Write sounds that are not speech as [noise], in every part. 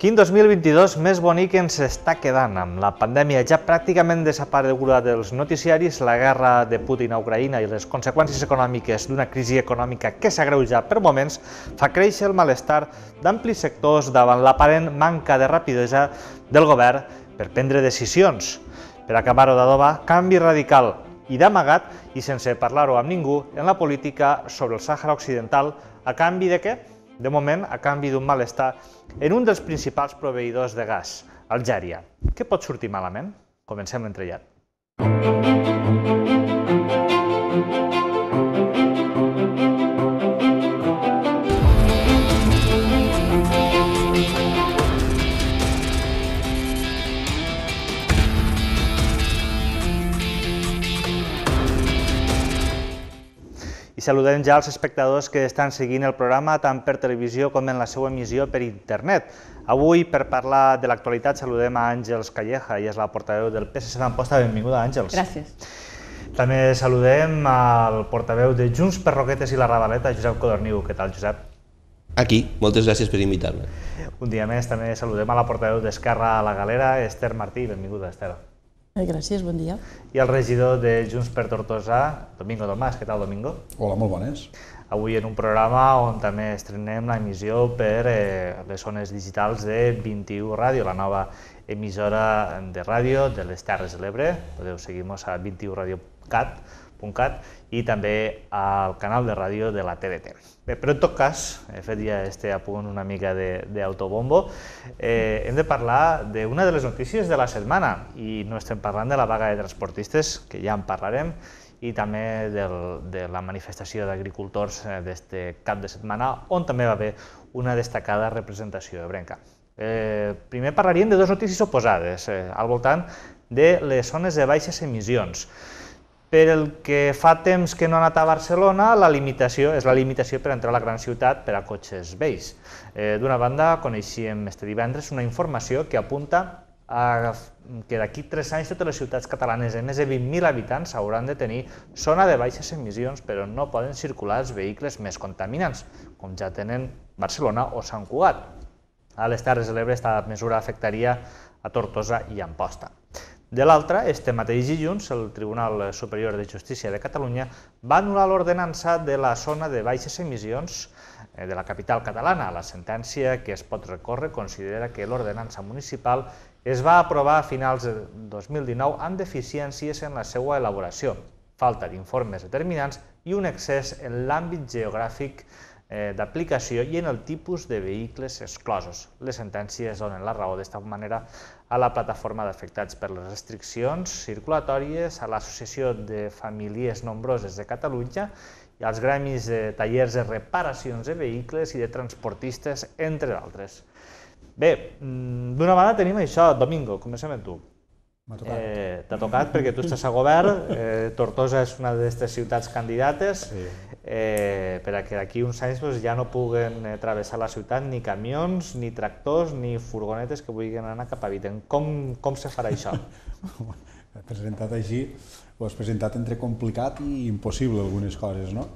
Quin 2022 més bonic ens està quedant, amb la pandèmia ja pràcticament desapareguda dels noticiaris, la guerra de Putin a Ucraïna i les conseqüències econòmiques d'una crisi econòmica que s'agreuja per moments, fa créixer el malestar d'amplis sectors davant l'aparent manca de rapidesa del govern per prendre decisions. Per acabar-ho d'adobar, canvi radical i d'amagat i sense parlar-ho amb ningú en la política sobre el Sàhara Occidental a canvi de què? De moment a canvi d'un malestar en un dels principals proveïdors de gas, Algèria. Què pot sortir malament? Comencem l'entrellat. I saludem ja els espectadors que estan seguint el programa tant per televisió com en la seva emissió per internet. Avui, per parlar de l'actualitat, saludem a Àngels Calleja, i és la portaveu del PSC d'Amposta. Benvinguda, Àngels. Gràcies. També saludem al portaveu de Junts per Roquetes i la Ravaleta, Josep Codorniu. Què tal, Josep? Aquí, moltes gràcies per invitar-me. Un dia més també saludem a la portaveu d'Esquerra a la Galera, Esther Martí. Benvinguda, Esther. Eh, gràcies, bon dia. I el regidor de Junts per Tortosa, Domingo Tomàs. Què tal, Domingo? Hola, molt bones. Avui en un programa on també estrenem la emissió per eh, les zones digitals de 21 Ràdio, la nova emissora de ràdio de les Terres de l'Ebre. Podeu seguir-nos a 21radio.cat i també al canal de ràdio de la TDT. Bé, però en tot cas, he fet ja este apunt una mica d'autobombo, eh, hem de parlar d'una de les notícies de la setmana i no estem parlant de la vaga de transportistes, que ja en parlarem, i també del, de la manifestació d'agricultors eh, d'este cap de setmana, on també va haver una destacada representació ebrenca. Eh, primer parlaríem de dues notícies oposades, eh, al voltant de les zones de baixes emissions. Per el que fa temps que no ha anat a Barcelona, la limitació és la limitació per entrar a la gran ciutat per a cotxes vells. Eh, D'una banda, coneixíem este divendres una informació que apunta a que d'aquí tres anys totes les ciutats catalanes de més de 20.000 habitants hauran de tenir zona de baixes emissions, però no poden circular els vehicles més contaminants, com ja tenen Barcelona o Sant Cugat. A les Terres de l'Ebre esta mesura afectaria a Tortosa i Amposta. De l'altra, este mateix dilluns, el Tribunal Superior de Justícia de Catalunya va anul·lar l'ordenança de la zona de baixes emissions eh, de la capital catalana. La sentència que es pot recórrer considera que l'ordenança municipal es va aprovar a finals de 2019 amb deficiències en la seva elaboració, falta d'informes determinants i un excés en l'àmbit geogràfic eh, d'aplicació i en el tipus de vehicles exclosos. Les sentències donen la raó d'esta manera a la plataforma d'afectats per les restriccions circulatòries, a l'Associació de Famílies Nombroses de Catalunya i als gremis de tallers de reparacions de vehicles i de transportistes, entre d'altres. Bé, mm, d'una banda tenim això, Domingo, comencem amb tu. Tocat. Eh, T'ha tocat perquè tu estàs a govern, eh, Tortosa és una d'aquestes ciutats candidates, Sí. eh, per a que d'aquí uns anys doncs, ja no puguen eh, travessar la ciutat ni camions, ni tractors, ni furgonetes que vulguin anar cap a Viten. Com, com se farà això? [laughs] presentat així, ho has presentat entre complicat i impossible algunes coses, no?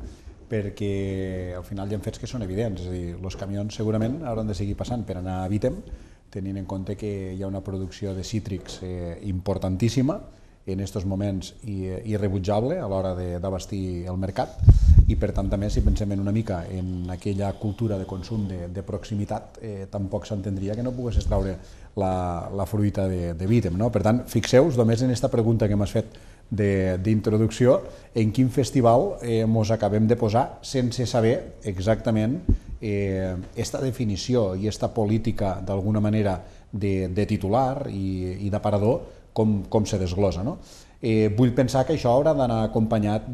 Perquè al final hi ha fets que són evidents, és a dir, els camions segurament hauran de seguir passant per anar a Vitem, tenint en compte que hi ha una producció de cítrics eh, importantíssima, en aquests moments i, irrebutjable a l'hora d'abastir el mercat i per tant també si pensem en una mica en aquella cultura de consum de, de proximitat eh, tampoc s'entendria que no pogués extraure la, la fruita de, de Vitem. No? Per tant, fixeu-vos només en aquesta pregunta que m'has fet d'introducció en quin festival eh, mos acabem de posar sense saber exactament eh, esta definició i esta política d'alguna manera de, de titular i, i d'aparador com, com se desglosa. No? Eh, vull pensar que això haurà d'anar acompanyat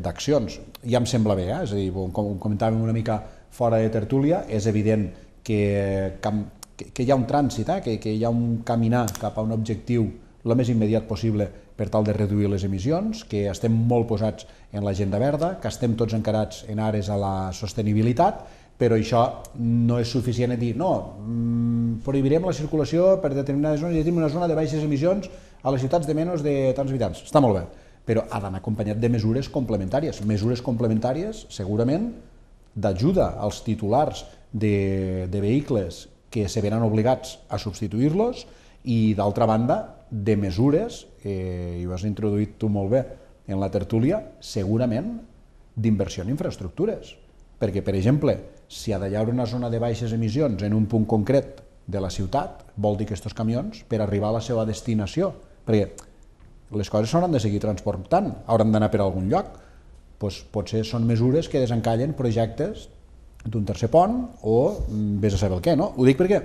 d'accions. Ja em sembla bé, eh? és a dir, com comentàvem una mica fora de tertúlia, és evident que, que, que hi ha un trànsit, eh? que, que hi ha un caminar cap a un objectiu el més immediat possible per tal de reduir les emissions, que estem molt posats en l'agenda verda, que estem tots encarats en ares a la sostenibilitat, però això no és suficient a dir no, mm, prohibirem la circulació per determinades zones i tenim una zona de baixes emissions a les ciutats de menys de tants habitants. Està molt bé, però ha d'anar acompanyat de mesures complementàries. Mesures complementàries, segurament, d'ajuda als titulars de, de vehicles que se venen obligats a substituir-los i d'altra banda de mesures, eh, i ho has introduït tu molt bé en la tertúlia, segurament d'inversió en infraestructures. Perquè, per exemple, si ha d'haver una zona de baixes emissions en un punt concret de la ciutat, vol dir que aquests camions, per arribar a la seva destinació, perquè les coses s'hauran de seguir transportant, hauran d'anar per algun lloc, doncs potser són mesures que desencallen projectes d'un tercer pont o mm, vés a saber el què, no? Ho dic perquè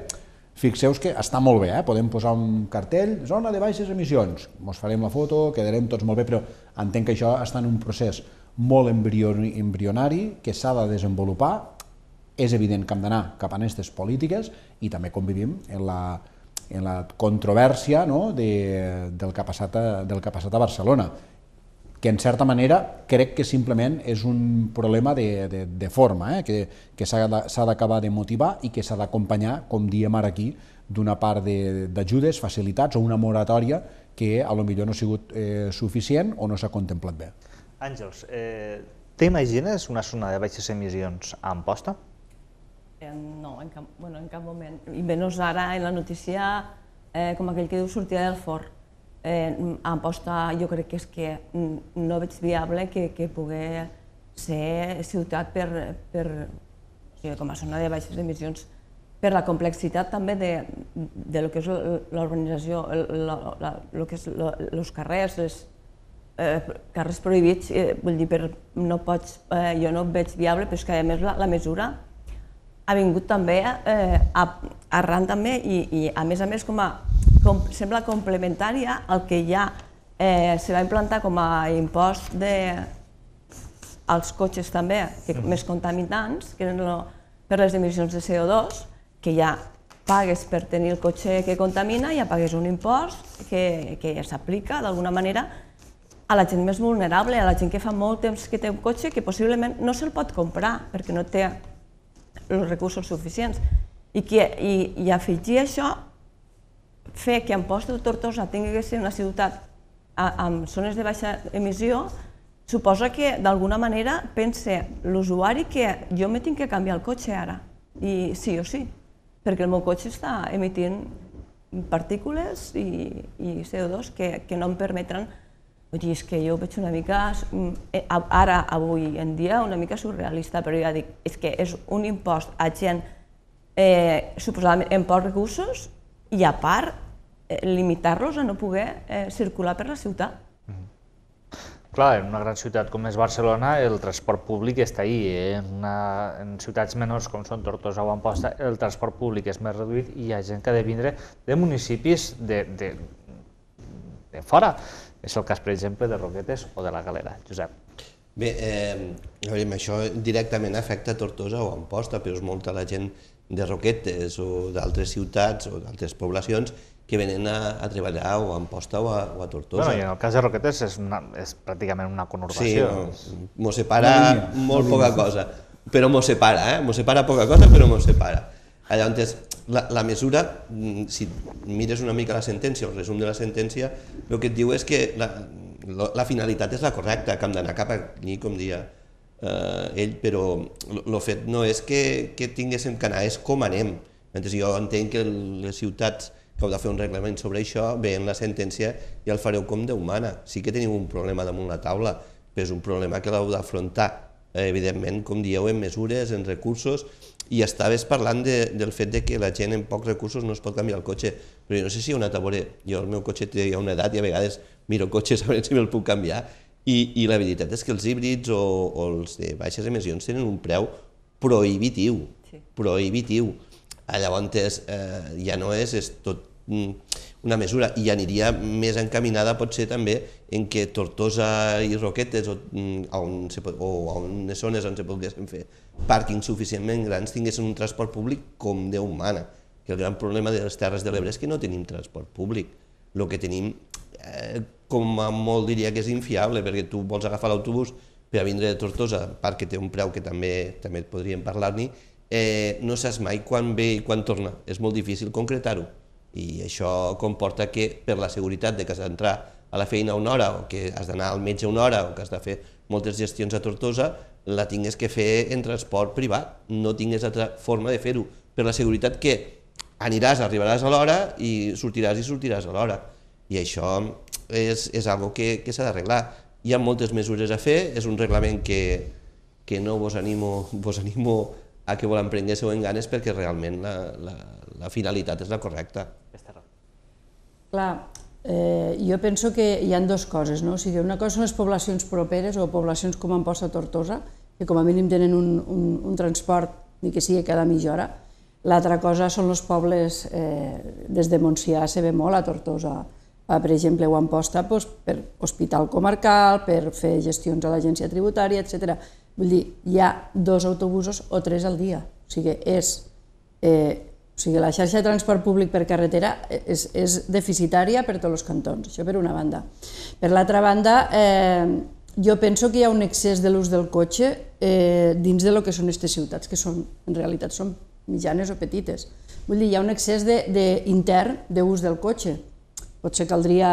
fixeu que està molt bé, eh? podem posar un cartell, zona de baixes emissions, ens farem la foto, quedarem tots molt bé, però entenc que això està en un procés molt embrionari que s'ha de desenvolupar, és evident que hem d'anar cap a aquestes polítiques i també convivim en la, en la controvèrsia no? de, del, que ha passat a, del que ha passat a Barcelona que en certa manera crec que simplement és un problema de, de, de forma, eh? que, que s'ha d'acabar de motivar i que s'ha d'acompanyar, com diem ara aquí, d'una part d'ajudes, facilitats o una moratòria que a lo millor no ha sigut eh, suficient o no s'ha contemplat bé. Àngels, eh, t'imagines una zona de baixes emissions a Amposta? Eh, no, en cap, bueno, en cap moment. I menys ara en la notícia, eh, com aquell que diu, sortida del fort eh, Amposta jo crec que és que no veig viable que, que pugui ser ciutat per, per com a zona de baixes emissions per la complexitat també de, de lo que és l'urbanització, el que és els carrers, les eh, carrers prohibits, eh, vull dir, per, no pots, eh, jo no veig viable, però és que a més la, la mesura ha vingut també eh, a, arran també i, i a més a més com a com, sembla complementària al que ja eh, se va implantar com a impost de, als cotxes també, que, mm. més contaminants, que eren lo, per les emissions de CO2, que ja pagues per tenir el cotxe que contamina, ja pagues un impost que, que ja s'aplica d'alguna manera a la gent més vulnerable, a la gent que fa molt temps que té un cotxe que possiblement no se'l pot comprar perquè no té els recursos suficients. I, que, i, i afegir això fer que Amposta de Tortosa tingui que ser una ciutat amb zones de baixa emissió suposa que d'alguna manera pense l'usuari que jo me tinc que canviar el cotxe ara, i sí o sí, perquè el meu cotxe està emitint partícules i, i CO2 que, que no em permetran Vull dir, és que jo veig una mica, eh, ara, avui en dia, una mica surrealista, però ja dic, és que és un impost a gent eh, suposadament en pocs recursos i a part eh, limitar-los a no poder eh, circular per la ciutat. Mm -hmm. Clar, en una gran ciutat com és Barcelona el transport públic està ahí. Eh? En, una, en ciutats menors com són Tortosa o Amposta el transport públic és més reduït i hi ha gent que ha de vindre de municipis de, de, de fora. És el cas, per exemple, de Roquetes o de la Galera. Josep. Bé, eh, a veure, això directament afecta Tortosa o Amposta, però és molta la gent de Roquetes o d'altres ciutats o d'altres poblacions que venen a, a treballar o a Amposta o a, o a Tortosa. Bueno, i en el cas de Roquetes és, una, és pràcticament una conurbació. Sí, no, mos separa molt poca cosa, però mos separa, eh? mos separa poca cosa, però mos separa. Llavors, la, la mesura, mm, si mires una mica la sentència, el resum de la sentència, el que et diu és que la, la finalitat és la correcta, que hem d'anar cap aquí, com dia eh, ell, però el fet no és que, que tinguéssim que anar, és com anem. Mentre jo entenc que les ciutats que heu de fer un reglament sobre això, bé, en la sentència i el fareu com Déu mana. Sí que teniu un problema damunt la taula, però és un problema que l'heu d'afrontar, eh, evidentment, com dieu, en mesures, en recursos, i estaves parlant de, del fet de que la gent amb pocs recursos no es pot canviar el cotxe, però jo no sé si hi ha una tabore, jo el meu cotxe té una edat i a vegades miro cotxes a veure si me'l puc canviar, i, i la veritat és que els híbrids o, o els de baixes emissions tenen un preu prohibitiu, sí. prohibitiu. Llavors, eh, ja no és, és tot mm, una mesura i aniria més encaminada potser també en que Tortosa i Roquetes o, mm, on se o a unes zones on se poguessin fer pàrquings suficientment grans tinguessin un transport públic com Déu mana. Que el gran problema de les Terres de l'Ebre és que no tenim transport públic. El que tenim, eh, com a molt diria que és infiable, perquè tu vols agafar l'autobús per a vindre de Tortosa, part que té un preu que també també podríem parlar-n'hi, eh, no saps mai quan ve i quan torna. És molt difícil concretar-ho. I això comporta que per la seguretat de que has d'entrar a la feina una hora o que has d'anar al metge una hora o que has de fer moltes gestions a Tortosa, la tingués que fer en transport privat, no tingués altra forma de fer-ho. Per la seguretat que aniràs, arribaràs a l'hora i sortiràs i sortiràs a l'hora. I això és, és algo que, que s'ha d'arreglar. Hi ha moltes mesures a fer, és un reglament que, que no vos animo, vos animo a que volem prenguéssiu en ganes perquè realment la, la, la finalitat és la correcta. Clar, eh, jo penso que hi han dues coses, no? O sigui, una cosa són les poblacions properes o poblacions com Amposta Tortosa, que com a mínim tenen un, un, un transport, ni que sigui cada mitja hora. L'altra cosa són els pobles, eh, des de Montsià se ve molt a Tortosa, a, per exemple, o Amposta doncs, per hospital comarcal, per fer gestions a l'agència tributària, etc. Vull dir, hi ha dos autobusos o tres al dia. O sigui, és eh, o sigui, la xarxa de transport públic per carretera és, és deficitària per tots els cantons, això per una banda. Per l'altra banda, eh, jo penso que hi ha un excés de l'ús del cotxe eh, dins de lo que són aquestes ciutats, que són, en realitat són mitjanes o petites. Vull dir, hi ha un excés de, de, intern d'ús del cotxe. Potser caldria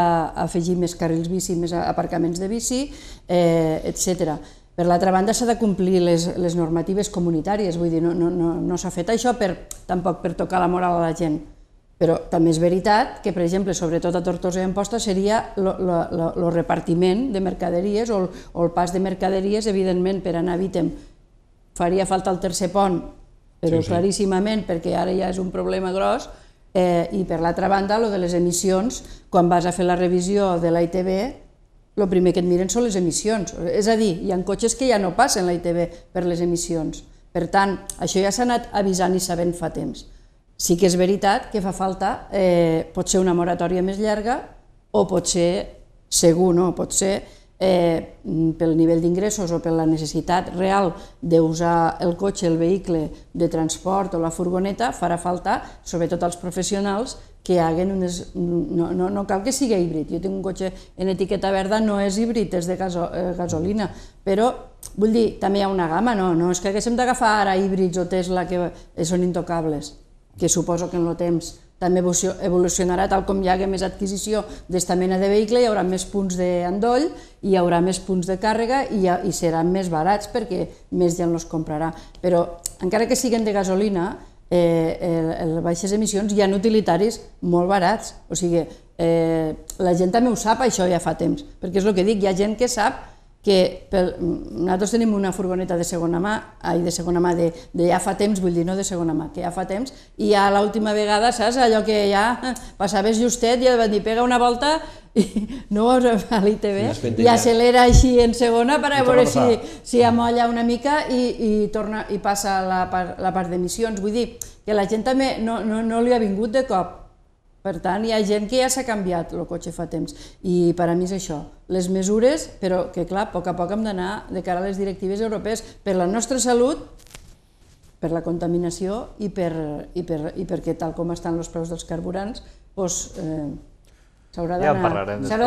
afegir més carrils bici, més aparcaments de bici, eh, etc. Per l'altra banda, s'ha de complir les, les normatives comunitàries, vull dir, no, no, no, no s'ha fet això per, tampoc per tocar la moral a la gent, però també és veritat que, per exemple, sobretot a Tortosa i Amposta seria el repartiment de mercaderies o el, o el pas de mercaderies, evidentment, per anar a Vítem. Faria falta el tercer pont, però sí, sí. claríssimament, perquè ara ja és un problema gros, eh, i per l'altra banda, lo de les emissions, quan vas a fer la revisió de la ITB, el primer que et miren són les emissions. És a dir, hi ha cotxes que ja no passen la ITV per les emissions. Per tant, això ja s'ha anat avisant i sabent fa temps. Sí que és veritat que fa falta, eh, pot ser una moratòria més llarga o pot ser, segur, no, pot ser eh, pel nivell d'ingressos o per la necessitat real d'usar el cotxe, el vehicle de transport o la furgoneta, farà falta, sobretot als professionals, que haguen unes... No, no, no cal que sigui híbrid, jo tinc un cotxe en etiqueta verda, no és híbrid, és de gaso, eh, gasolina, però vull dir, també hi ha una gamma, no, no és que haguéssim d'agafar ara híbrids o Tesla que són intocables, que suposo que en el temps també evolucionarà tal com hi hagi més adquisició d'esta mena de vehicle, hi haurà més punts d'endoll, hi haurà més punts de càrrega i, i seran més barats perquè més gent els comprarà. Però encara que siguin de gasolina, eh, el baixes emissions hi ha utilitaris molt barats, o sigui, eh, la gent també ho sap això ja fa temps, perquè és el que dic, hi ha gent que sap que pel, nosaltres tenim una furgoneta de segona mà, ai, de segona mà de, de ja fa temps, vull dir, no de segona mà, que ja fa temps, i ja l'última vegada, saps, allò que ja [laughs] passaves justet i et van dir, pega una volta i no veus a l'ITV i accelera així en segona per a veure si, si amolla una mica i, i, torna, i passa la part, la part d'emissions. Vull dir que la gent també no, no, no li ha vingut de cop, per tant, hi ha gent que ja s'ha canviat el cotxe fa temps. I per a mi és això, les mesures, però que clar, a poc a poc hem d'anar de cara a les directives europees per la nostra salut, per la contaminació i, per, i, per, i perquè tal com estan els preus dels carburants, doncs, eh, s'haurà ja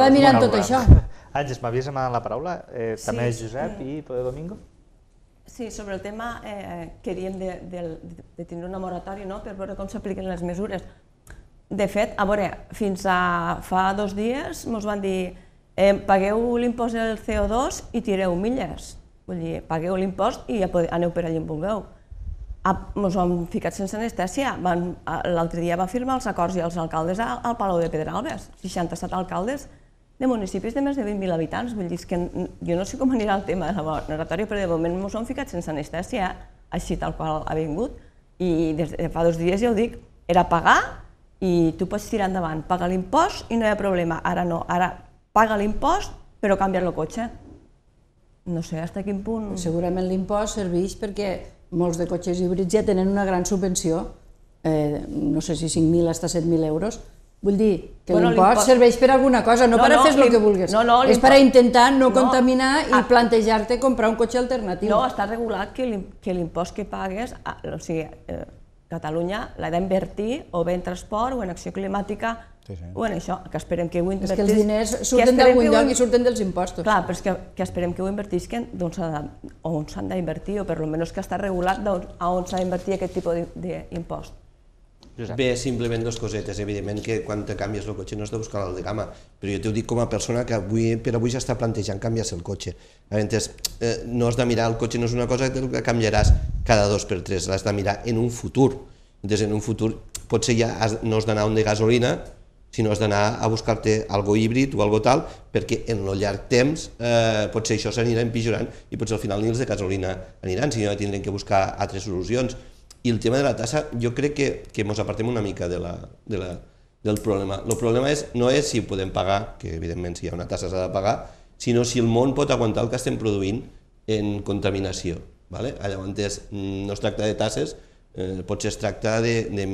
de mirar en tot això. Àngels, m'havies demanat la paraula, eh, sí, també Josep sí. i Poder Domingo? Sí, sobre el tema eh, queríem de, de, de tenir una moratòria no? per veure com s'apliquen les mesures. De fet, a veure, fins a fa dos dies ens van dir eh, pagueu l'impost del CO2 i tireu milles. Vull dir, pagueu l'impost i ja podeu, aneu per allà on vulgueu. Ens ho han ficat sense anestèsia. L'altre dia va firmar els acords i els alcaldes al, al Palau de Pedralbes, 67 alcaldes de municipis de més de 20.000 habitants. Vull dir, que jo no sé com anirà el tema de la moratòria, però de moment ens han ficat sense anestèsia, així tal qual ha vingut. I des de fa dos dies ja ho dic, era pagar i tu pots tirar endavant, paga l'impost i no hi ha problema. Ara no, ara paga l'impost però canvia el cotxe. No sé fins a quin punt... Segurament l'impost serveix perquè molts de cotxes híbrids ja tenen una gran subvenció, eh, no sé si 5.000 hasta 7.000 euros, Vull dir que bueno, l'impost serveix per alguna cosa, no, no per a fer el que vulguis. No, no, és per a intentar no, no contaminar i ah, plantejar-te comprar un cotxe alternatiu. No, està regulat que l'impost que pagues, o sigui, eh, Catalunya l'ha d'invertir o bé en transport o en acció climàtica sí, sí. o en això, que esperem que ho invertis... És que els diners surten d'algun lloc i surten dels impostos. Clar, però és que, que esperem que ho invertisquen doncs, on s'han d'invertir, o per almenys que està regulat a on s'ha d'invertir aquest tipus d'impost. Bé, simplement dues cosetes. Evidentment que quan te canvies el cotxe no has de buscar el de gamma, però jo t'ho dic com a persona que avui, per avui ja està plantejant canviar-se el cotxe. Entès, eh, no has de mirar, el cotxe no és una cosa que canviaràs cada dos per tres, l'has de mirar en un futur. Entonces, en un futur potser ja has, no has d'anar un de gasolina, sinó has d'anar a buscar-te algo híbrid o algo tal, perquè en el llarg temps eh, potser això s'anirà empitjorant i potser al final ni els de gasolina aniran, sinó que tindrem que buscar altres solucions. I el tema de la tassa, jo crec que, que ens apartem una mica de la, de la, del problema. El problema és, no és si podem pagar, que evidentment si hi ha una tassa s'ha de pagar, sinó si el món pot aguantar el que estem produint en contaminació. Vale? Llavors, no es tracta de tasses, eh, potser es tracta de, de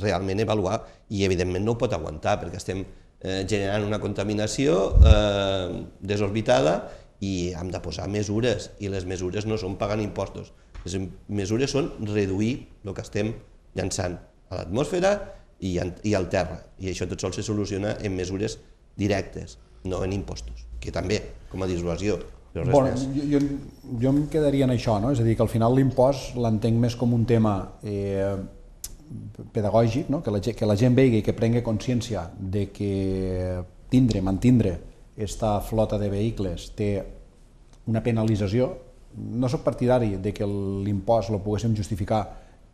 realment avaluar i evidentment no ho pot aguantar perquè estem eh, generant una contaminació eh, desorbitada i hem de posar mesures i les mesures no són pagant impostos, les mesures són reduir el que estem llançant a l'atmosfera i, i al terra i això tot sol se soluciona en mesures directes, no en impostos, que també, com a dissuasió, però res bueno, més. Jo, jo, jo em quedaria en això, no? és a dir, que al final l'impost l'entenc més com un tema eh, pedagògic, no? que, la, que la gent vegi i que prengui consciència de que tindre, mantindre aquesta flota de vehicles té una penalització. No sóc partidari de que l'impost lo poguéssim justificar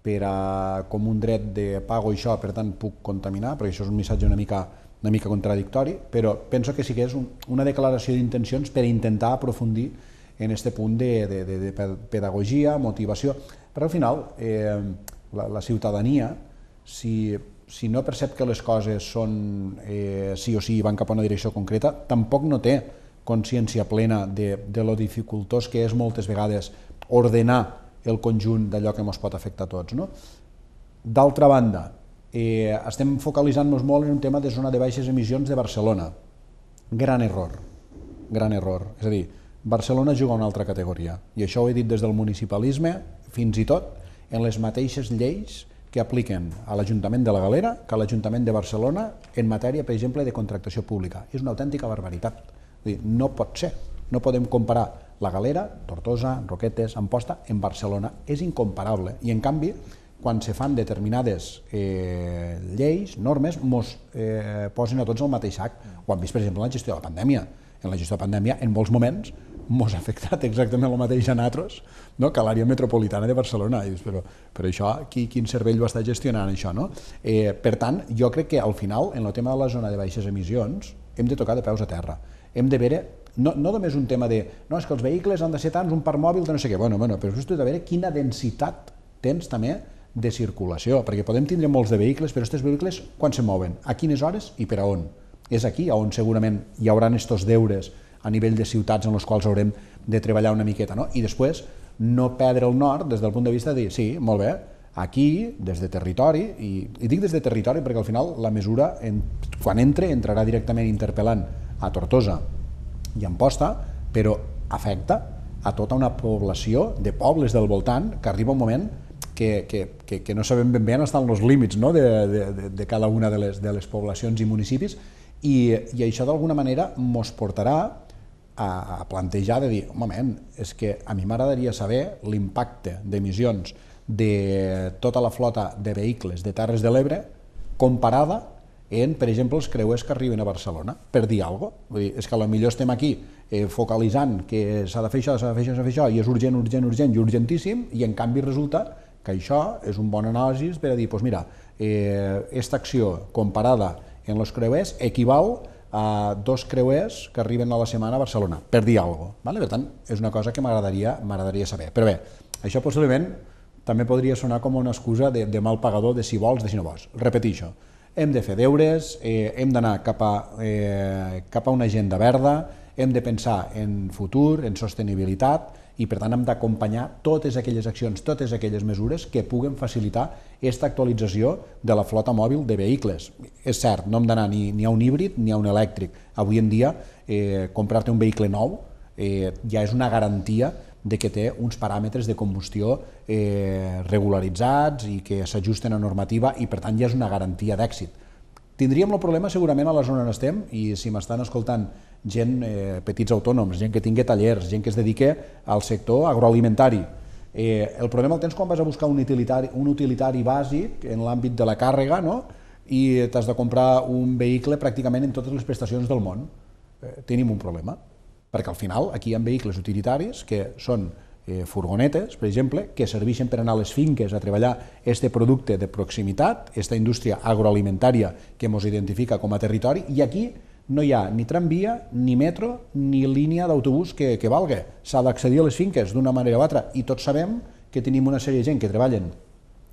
per a, com un dret de pago i això, per tant puc contaminar, perquè això és un missatge una mica, una mica contradictori, però penso que sí que és un, una declaració d'intencions per intentar aprofundir en aquest punt de, de, de, de pedagogia, motivació, però al final eh, la, la ciutadania, si, si no percep que les coses són eh, sí o sí van cap a una direcció concreta, tampoc no té consciència plena de, de lo dificultós que és moltes vegades ordenar el conjunt d'allò que ens pot afectar a tots. No? D'altra banda, eh, estem focalitzant-nos molt en un tema de zona de baixes emissions de Barcelona. Gran error, gran error. És a dir, Barcelona juga a una altra categoria, i això ho he dit des del municipalisme, fins i tot en les mateixes lleis que apliquen a l'Ajuntament de la Galera que a l'Ajuntament de Barcelona en matèria, per exemple, de contractació pública. És una autèntica barbaritat. Dir, no pot ser. No podem comparar la Galera, Tortosa, Roquetes, Amposta, en Barcelona. És incomparable. I, en canvi, quan se fan determinades eh, lleis, normes, mos eh, posen a tots el mateix sac. Ho hem vist, per exemple, en la gestió de la pandèmia. En la gestió de la pandèmia, en molts moments, mos ha afectat exactament el mateix a nosaltres no? que a l'àrea metropolitana de Barcelona. I dius, però, però això, qui, quin cervell va estar gestionant això? No? Eh, per tant, jo crec que al final, en el tema de la zona de baixes emissions, hem de tocar de peus a terra. Hem de veure, no, no només un tema de, no, és que els vehicles han de ser tants, un parc mòbil de no sé què, bueno, bueno, però és de veure quina densitat tens també de circulació, perquè podem tindre molts de vehicles, però aquests vehicles quan se mouen, a quines hores i per a on? És aquí on segurament hi haurà estos deures a nivell de ciutats en les quals haurem de treballar una miqueta, no? I després no perdre el nord des del punt de vista de dir, sí, molt bé, aquí, des de territori, i, i dic des de territori perquè al final la mesura, en, quan entre, entrarà directament interpel·lant a Tortosa i a Amposta, però afecta a tota una població de pobles del voltant que arriba un moment que, que, que, que no sabem ben bé on estan els límits no? de, de, de cada una de les, de les poblacions i municipis i, i això d'alguna manera mos portarà a, a plantejar de dir, un moment, és que a mi m'agradaria saber l'impacte d'emissions de tota la flota de vehicles de Terres de l'Ebre comparada en, per exemple, els creuers que arriben a Barcelona, per dir alguna cosa. Vull dir, és que potser estem aquí eh, focalitzant que s'ha de fer això, s'ha de fer això, s'ha de fer això, i és urgent, urgent, urgent i urgentíssim, i en canvi resulta que això és un bon anàlisi per a dir, doncs mira, eh, aquesta acció comparada en els creuers equival a dos creuers que arriben a la setmana a Barcelona, per dir alguna cosa. Vale? Per tant, és una cosa que m'agradaria saber. Però bé, això possiblement també podria sonar com una excusa de, de mal pagador, de si vols, de si no vols. Repetixo, hem de fer deures, eh, hem d'anar cap, a, eh, cap a una agenda verda, hem de pensar en futur, en sostenibilitat, i per tant hem d'acompanyar totes aquelles accions, totes aquelles mesures que puguen facilitar aquesta actualització de la flota mòbil de vehicles. És cert, no hem d'anar ni, ni a un híbrid ni a un elèctric. Avui en dia, eh, comprar-te un vehicle nou eh, ja és una garantia de que té uns paràmetres de combustió eh, regularitzats i que s'ajusten a normativa i per tant ja és una garantia d'èxit. Tindríem el problema segurament a la zona on estem i si m'estan escoltant gent, eh, petits autònoms, gent que tingui tallers, gent que es dedique al sector agroalimentari. Eh, el problema el tens quan vas a buscar un utilitari, un utilitari bàsic en l'àmbit de la càrrega no? i t'has de comprar un vehicle pràcticament en totes les prestacions del món. Eh, tenim un problema, perquè al final aquí hi ha vehicles utilitaris que són eh, furgonetes, per exemple, que serveixen per anar a les finques a treballar este producte de proximitat, esta indústria agroalimentària que ens identifica com a territori, i aquí no hi ha ni tramvia, ni metro, ni línia d'autobús que, que valga. S'ha d'accedir a les finques d'una manera o altra, i tots sabem que tenim una sèrie de gent que treballen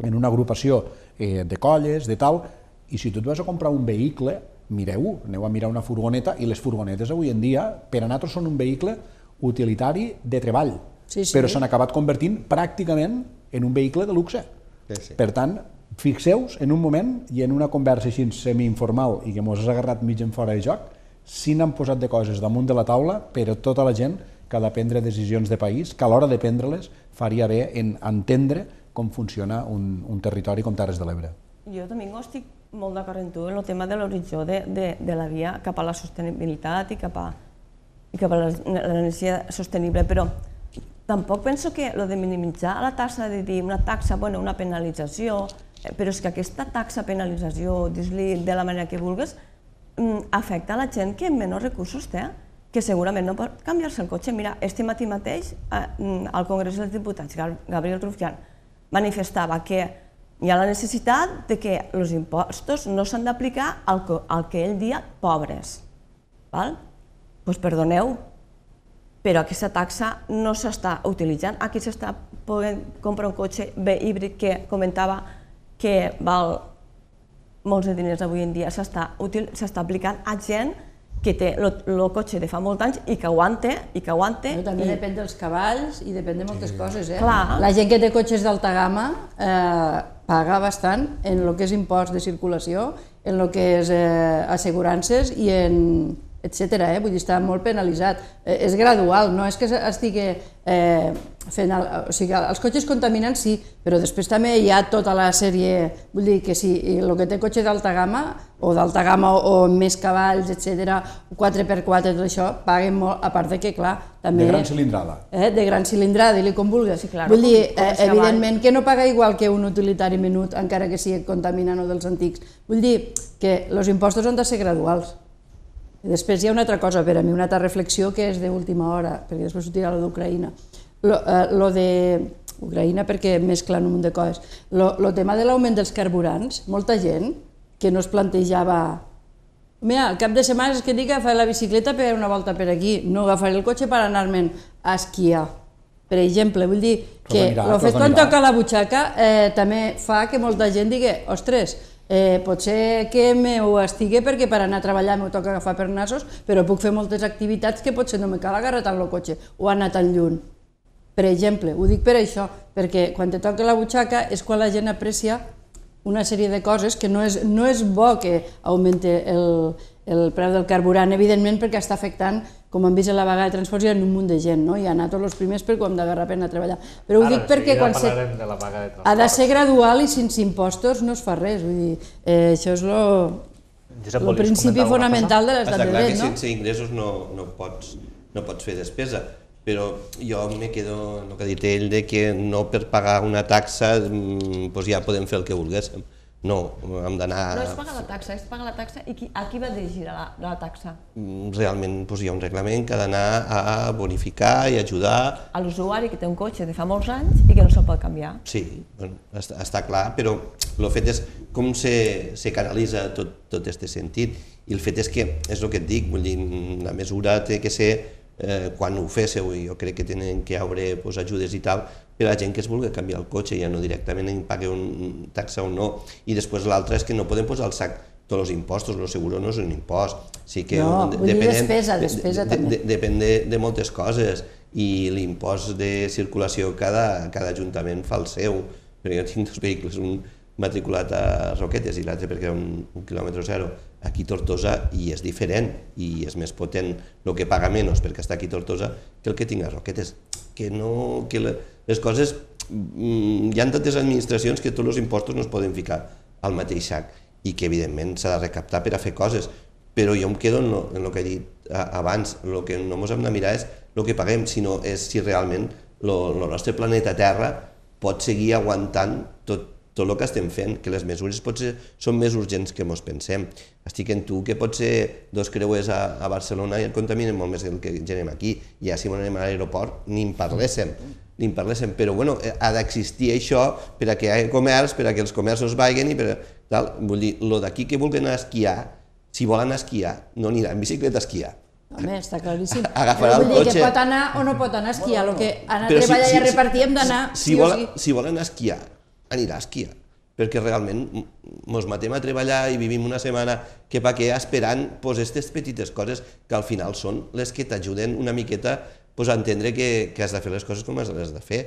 en una agrupació eh, de colles, de tal, i si tu et vas a comprar un vehicle, mireu, aneu a mirar una furgoneta, i les furgonetes avui en dia, per a nosaltres són un vehicle utilitari de treball, Sí, sí. però s'han acabat convertint pràcticament en un vehicle de luxe. Sí, sí. Per tant, fixeu-vos en un moment i en una conversa així semi-informal i que mos has agarrat mig en fora de joc, si n'han posat de coses damunt de la taula per a tota la gent que ha de prendre decisions de país, que a l'hora de prendre-les faria bé en entendre com funciona un, un territori com Terres de l'Ebre. Jo, Domingo, estic molt d'acord amb tu en el tema de l'horitzó de, de, de la via cap a la sostenibilitat i cap a, i cap a la- l'energia sostenible, però tampoc penso que lo de minimitzar la taxa, de dir una taxa, bueno, una penalització, eh, però és que aquesta taxa, penalització, dis-li de la manera que vulguis, mm, afecta a la gent que menys recursos té, que segurament no pot canviar-se el cotxe. Mira, este matí mateix eh, mm, al Congrés dels Diputats, Gab- Gabriel Rufián manifestava que hi ha la necessitat de que els impostos no s'han d'aplicar al, al que ell dia pobres. Val? Pues perdoneu, però aquesta taxa no s'està utilitzant. Aquí s'està podent comprar un cotxe bé híbrid que comentava que val molts de diners avui en dia, s'està útil- s'està aplicant a gent que té el cotxe de fa molts anys i que aguante, i que aguante, Però també i, depèn dels cavalls i depèn de moltes coses. Eh? Clar. La gent que té cotxes d'alta gamma eh, paga bastant en el que és impost de circulació, en el que és eh, assegurances i en etc. Eh? Vull dir, està molt penalitzat. Eh, és gradual, no és que estigui eh, fent... El, o sigui, els cotxes contaminen sí, però després també hi ha tota la sèrie... Vull dir que si el que té cotxe d'alta gamma o d'alta gamma o, o amb més cavalls, etc., 4x4, tot això, paguen molt, a part de que, clar, també... De gran cilindrada. Eh, de gran cilindrada, dili com vulguis. Sí, claro, Vull dir, com- com eh, evidentment que no paga igual que un utilitari menut, encara que sigui contaminant o dels antics. Vull dir que els impostos han de ser graduals. I després hi ha una altra cosa per a mi, una altra reflexió que és d'última hora, perquè després sortirà lo d'Ucraïna. Lo, eh, lo de Ucraïna perquè mesclen un munt de coses. Lo, lo tema de l'augment dels carburants, molta gent que no es plantejava Mira, cap de setmana és que dic agafar la bicicleta per una volta per aquí, no agafaré el cotxe per anar-me'n a esquiar. Per exemple, vull dir que el fet quan toca la butxaca eh, també fa que molta gent digui ostres, eh, potser que m'ho estigui perquè per anar a treballar m'ho toca agafar per nassos, però puc fer moltes activitats que potser no me cal agarrar tant el cotxe o anar tan lluny. Per exemple, ho dic per això, perquè quan te toca la butxaca és quan la gent aprecia una sèrie de coses que no és, no és bo que augmente el, el preu del carburant, evidentment perquè està afectant, com hem vist a la vaga de transports, hi ha un munt de gent, no? i anar tots els primers perquè ho hem d'agarrar per anar a treballar. Però ho Ara, dic perquè quan se... de la vaga de ha de ser gradual i sense impostos no es fa res, vull dir, eh, això és lo, Josep, el principi fonamental de Està l'estat de clar que dret, no? sense ingressos no, no, pots, no pots fer despesa, però jo me quedo en el que ha dit ell, de que no per pagar una taxa mm, doncs ja podem fer el que volguéssim. No, hem d'anar... no és pagar la taxa, és pagar la taxa i qui, a qui va dirigir la, la taxa? Mm, Realment doncs, hi ha un reglament que ha d'anar a bonificar i ajudar A l'usuari que té un cotxe de fa molts anys i que no se'l pot canviar. Sí, bueno, està, està clar, però el fet és com se, se canalitza tot, tot aquest sentit. I el fet és que, és el que et dic, vull dir, la mesura té que ser eh, quan ho féssiu, jo crec que tenen que haure pues, ajudes i tal, per a la gent que es vulgui canviar el cotxe, ja no directament en pague un taxa o no. I després l'altre és que no podem posar al sac tots els impostos, el seguro no és un impost. Sí que No, vull dir despesa, despesa de, també. de, depèn de, de moltes coses i l'impost de circulació cada, cada ajuntament fa el seu perquè jo tinc dos vehicles, un matriculat a Roquetes i l'altre perquè era un, un quilòmetre zero aquí Tortosa i és diferent i és més potent el que paga menys perquè està aquí Tortosa que el que tinc a Roquetes que, no, que le, les coses mm, hi ha tantes administracions que tots els impostos no es poden ficar al mateix sac i que evidentment s'ha de recaptar per a fer coses però jo em quedo en lo que he dit abans, el que no ens hem de mirar és el que paguem, sinó és si realment el nostre planeta Terra pot seguir aguantant tot, tot el que estem fent, que les mesures potser són més urgents que ens pensem. Estic en tu que potser dos creuers a, a Barcelona i el contaminen molt més del que generem aquí, i ja si anem a l'aeroport ni en parléssim. Ni en parléssim, però bueno, eh, ha d'existir això per a que hi hagi comerç, per a que els comerços vagin i per a, tal. Vull dir, lo d'aquí que vulguen anar a esquiar, si volen anar a esquiar, no anirà en bicicleta a esquiar. Home, està claríssim. [laughs] Agafarà Però el vull dir cotxe. que pot anar o no pot anar a esquiar, el que anar a treballar i a repartir hem d'anar si, sí, si, vol, sí. si vol anar a esquiar, anirà a esquiar perquè realment mos matem a treballar i vivim una setmana que pa que esperant pues, aquestes petites coses que al final són les que t'ajuden una miqueta pues, entendre que, que has de fer les coses com has les de fer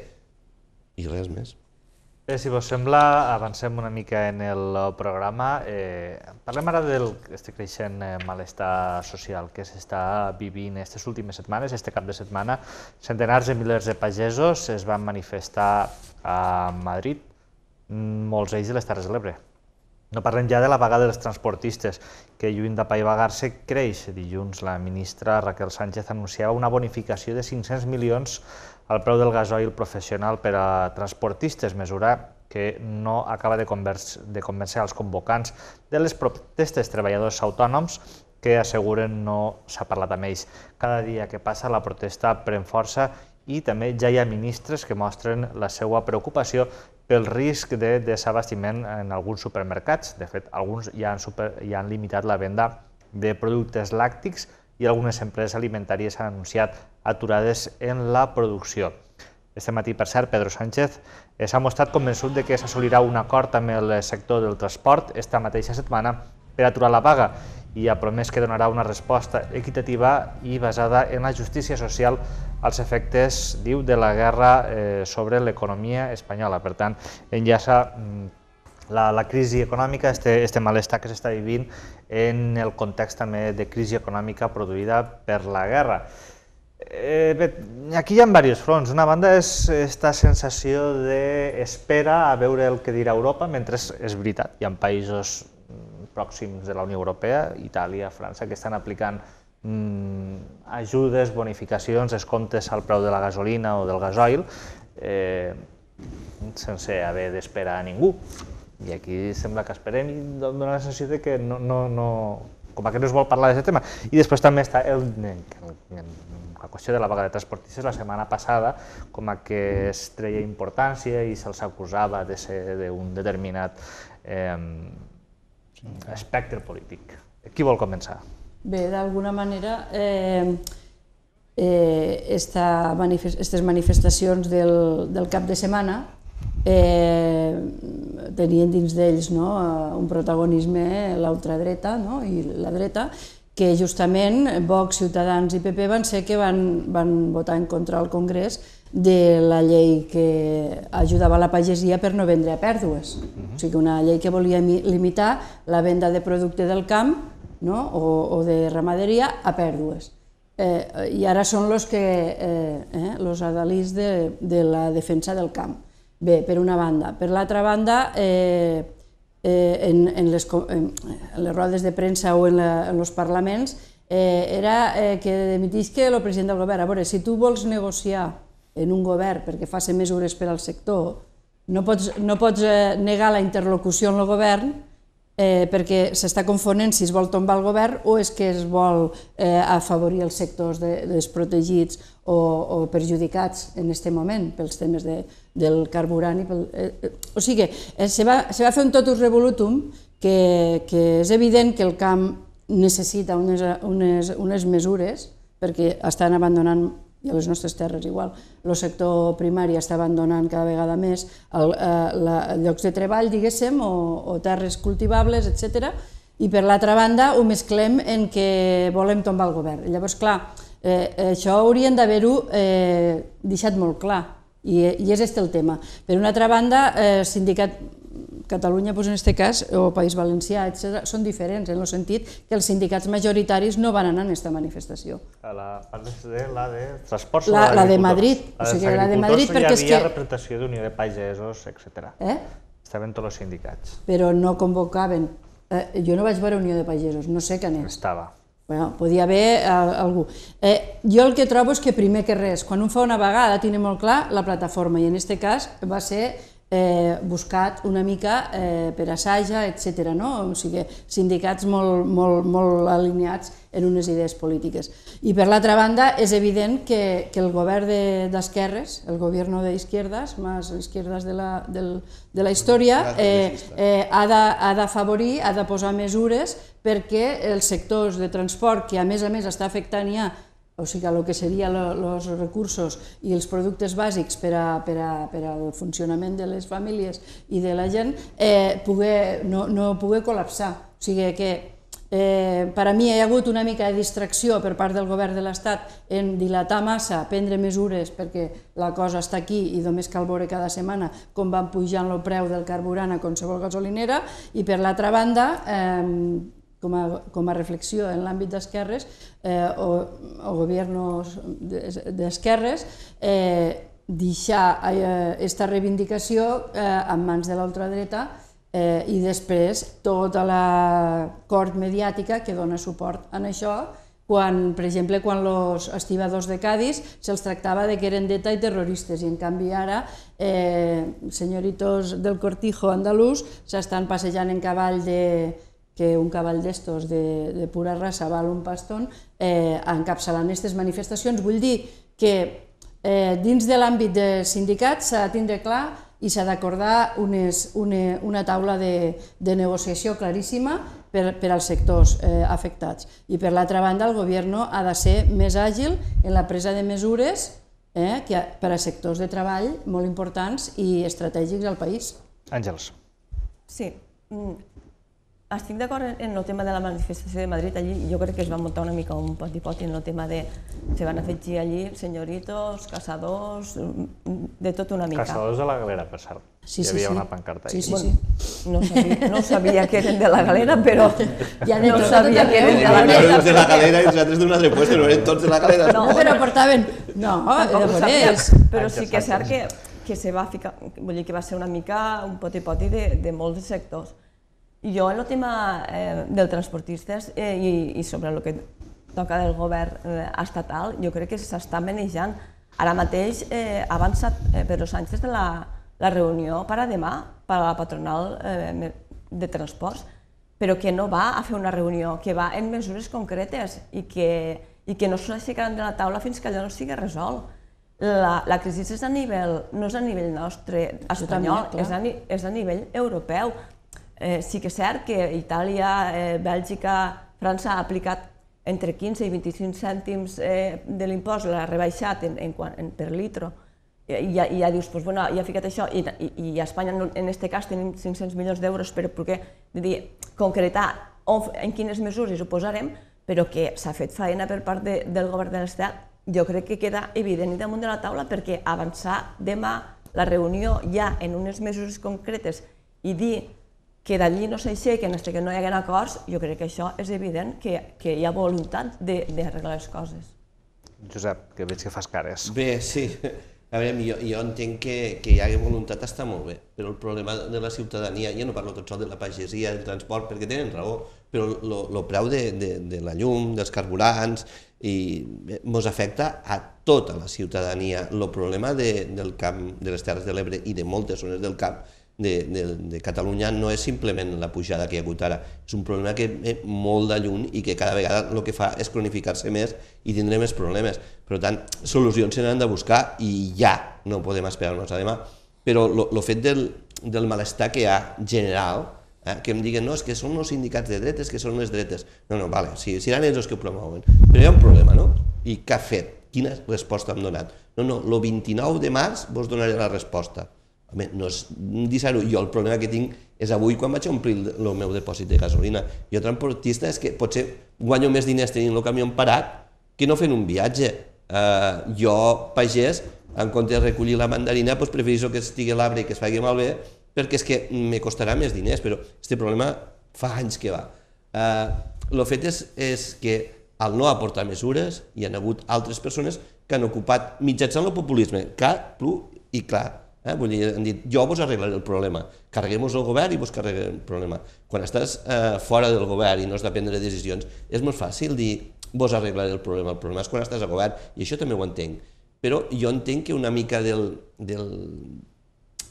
i res més. Bé, si vos sembla, avancem una mica en el programa. Eh, parlem ara del este creixent eh, malestar social que s'està vivint aquestes últimes setmanes, este cap de setmana. Centenars de milers de pagesos es van manifestar a Madrid, molts d'ells de les Terres de l'Ebre. No parlem ja de la vaga dels transportistes, que lluny d'apaivagar-se creix. Dilluns la ministra Raquel Sánchez anunciava una bonificació de 500 milions al preu del gasoil professional per a transportistes, mesura que no acaba de, convers de els convocants de les protestes treballadors autònoms que asseguren no s'ha parlat amb ells. Cada dia que passa la protesta pren força i també ja hi ha ministres que mostren la seva preocupació pel risc de desabastiment en alguns supermercats. De fet, alguns ja han, super, ja han limitat la venda de productes làctics i algunes empreses alimentàries han anunciat aturades en la producció. Este matí, per cert, Pedro Sánchez s'ha mostrat convençut de que s'assolirà un acord amb el sector del transport esta mateixa setmana per aturar la vaga i ha promès que donarà una resposta equitativa i basada en la justícia social als efectes, diu, de la guerra eh, sobre l'economia espanyola. Per tant, enllaça mm, la, la crisi econòmica, este, este malestar que s'està vivint en el context també de crisi econòmica produïda per la guerra. Eh, bé, aquí hi ha diversos fronts. Una banda és aquesta sensació d'espera a veure el que dirà Europa, mentre és, veritat, hi ha països pròxims de la Unió Europea, Itàlia, França, que estan aplicant mm, ajudes, bonificacions, descomptes al preu de la gasolina o del gasoil, eh, sense haver d'esperar a ningú. I aquí sembla que esperem i dona la sensació de que no, no, no, com que no es vol parlar d'aquest tema. I després també està el, la qüestió de la vaga de transportistes la setmana passada, com a que es treia importància i se'ls acusava de ser d'un determinat eh, espectre polític. Qui vol començar? Bé, d'alguna manera, eh, eh, esta manifest aquestes manifestacions del, del cap de setmana eh, tenien dins d'ells no, eh, un protagonisme l'ultradreta no, i la dreta, que justament Vox, Ciutadans i PP van ser que van, van votar en contra al Congrés de la llei que ajudava la pagesia per no vendre a pèrdues. O sigui, una llei que volia mi- limitar la venda de producte del camp no? o, o de ramaderia a pèrdues. Eh, I ara són els que, eh, eh, los adalís de, de la defensa del camp. Bé, per una banda. Per l'altra banda, eh, eh, en, en, les, en, en les rodes de premsa o en, la, en els parlaments, eh, era eh, que demitisque el president del govern. A veure, si tu vols negociar en un govern perquè faci mesures per al sector, no pots, no pots eh, negar la interlocució amb el govern eh, perquè s'està confonent si es vol tombar el govern o és que es vol eh, afavorir els sectors de, desprotegits o, o perjudicats en aquest moment pels temes de, del carburant. I pel, eh, eh, o sigui, eh, se, va, se va fer un totus revolutum que, que és evident que el camp necessita unes, unes, unes mesures perquè estan abandonant i a les nostres terres igual. El sector primari està abandonant cada vegada més el, eh, la, llocs de treball, diguéssim, o, o terres cultivables, etc. I per l'altra banda ho mesclem en que volem tombar el govern. Llavors, clar, eh, això haurien d'haver-ho eh, deixat molt clar, i, i és este el tema. Per una altra banda, eh, sindicat, Catalunya, doncs en aquest cas, o País Valencià, etc., són diferents en el sentit que els sindicats majoritaris no van anar en aquesta manifestació. A la, parles de la de transports La- la de? Madrid, La o sigui, la de Madrid, perquè és Hi havia que- representació d'Unió de Pagesos, etc. Eh? Estaven tots els sindicats. Però no convocaven. Eh, jo no vaig veure Unió de Pagesos, no sé què n'és. Estava. Bueno, podia haver eh, algú. Eh, jo el que trobo és que primer que res, quan un fa una vegada, tiene molt clar la plataforma, i en aquest cas va ser eh, buscat una mica eh, per assaja, etc. No? O sigui, sindicats molt, molt, molt alineats en unes idees polítiques. I per l'altra banda, és evident que, que el govern d'esquerres, de, el govern d'izquierdas, més izquierdas de la, del, de la història, eh, eh, ha d'afavorir, ha de posar mesures perquè els sectors de transport, que a més a més està afectant ja o sigui, el que serien els recursos i els productes bàsics per, a, per, a, per al funcionament de les famílies i de la gent, eh, poder, no, no poder col·lapsar. O sigui que eh, per a mi hi ha hagut una mica de distracció per part del govern de l'Estat en dilatar massa, prendre mesures perquè la cosa està aquí i només cal veure cada setmana com van pujant el preu del carburant a qualsevol gasolinera i per l'altra banda eh, com a, com a reflexió en l'àmbit d'esquerres eh, o, o governs d'esquerres eh, deixar eh, reivindicació eh, en mans de l'ultradreta eh, i després tota la cort mediàtica que dona suport en això quan, per exemple, quan els estibadors de Cádiz se'ls tractava de que eren d'ETA i terroristes i en canvi ara eh, senyoritos del cortijo andalús s'estan passejant en cavall de, que un cavall d'estos de, de pura raça val un paston, eh, encapçalant aquestes manifestacions. Vull dir que eh, dins de l'àmbit de sindicats s'ha de tindre clar i s'ha d'acordar una, una taula de, de negociació claríssima per, per als sectors eh, afectats. I per l'altra banda, el govern ha de ser més àgil en la presa de mesures eh, que, per a sectors de treball molt importants i estratègics al país. Àngels. Sí, mm, estic d'acord en el tema de la manifestació de Madrid, allí jo crec que es va muntar una mica un pot i pot en el tema de... Se van afegir allí senyoritos, caçadors, de tot una mica. Caçadors de la galera, per cert. Sí, sí, Hi havia sí. una pancarta sí, Sí, sí, sí. No, sabia, no sabia que eren de la galera, però ja no sabia que eren de la galera. de la galera i nosaltres d'un altre lloc, no eren tots de la galera. No, però portaven... No, sabia, però sí que és cert que, que se va ficar... Vull dir que va ser una mica un poti-poti de, de molts sectors jo en el tema eh, del transportistes eh, i, i sobre el que toca del govern eh, estatal, jo crec que s'està manejant. Ara mateix eh, ha avançat eh, Pedro Sánchez de la, la reunió per a demà per a la patronal eh, de transports, però que no va a fer una reunió, que va en mesures concretes i que, i que no s'aixecaran de la taula fins que allò no sigui resolt. La, la crisi és a nivell, no és a nivell nostre espanyol, és a, és a nivell europeu. Eh, sí que és cert que Itàlia, eh, Bèlgica, França ha aplicat entre 15 i 25 cèntims eh, de l'impost, l'ha rebaixat en, en, en, per litro, i ja, i ja dius, pues, bueno, ja ha ficat això, i, i, i a Espanya en aquest cas tenim 500 milions d'euros per poder dir, concretar on, en quines mesures ho posarem, però que s'ha fet feina per part de, del govern de l'Estat, jo crec que queda evident i damunt de la taula perquè avançar demà la reunió ja en unes mesures concretes i dir que d'allí no s'aixequen fins que no hi haguen acords, jo crec que això és evident que, que hi ha voluntat d'arreglar les coses. Josep, que veig que fas cares. Bé, sí. A veure, jo, jo entenc que, que hi hagi voluntat està molt bé, però el problema de la ciutadania, jo no parlo tot sol de la pagesia, del transport, perquè tenen raó, però el preu de, de, de la llum, dels carburants, i ens afecta a tota la ciutadania. El problema de, del camp, de les Terres de l'Ebre i de moltes zones del camp de, de, de Catalunya no és simplement la pujada que hi ha hagut ara, és un problema que ve molt de lluny i que cada vegada el que fa és cronificar-se més i tindre més problemes. Per tant, solucions se n'han de buscar i ja no podem esperar-nos a demà. Però el fet del, del malestar que hi ha general, eh, que em diguen, no, és que són els sindicats de dretes, que són les dretes. No, no, vale, si, eren ells els que ho promouen. Però hi ha un problema, no? I què ha fet? Quina resposta hem donat? No, no, el 29 de març vos donaré la resposta no és deixar-ho. Jo el problema que tinc és avui quan vaig omplir el meu depòsit de gasolina. Jo transportista és que potser guanyo més diners tenint el camió parat que no fent un viatge. Uh, jo, pagès, en compte de recollir la mandarina, doncs prefereixo que estigui l'arbre i que es faci malbé, perquè és que me costarà més diners, però aquest problema fa anys que va. Uh, el fet és, és que al no aportar mesures hi ha hagut altres persones que han ocupat mitjançant el populisme, clar, plu i clar, Eh? Vull dir, han dit, jo vos arreglaré el problema, carreguem-vos el govern i vos carreguem el problema. Quan estàs eh, fora del govern i no has de prendre decisions, és molt fàcil dir, vos arreglaré el problema. El problema és quan estàs a govern, i això també ho entenc. Però jo entenc que una mica del, del,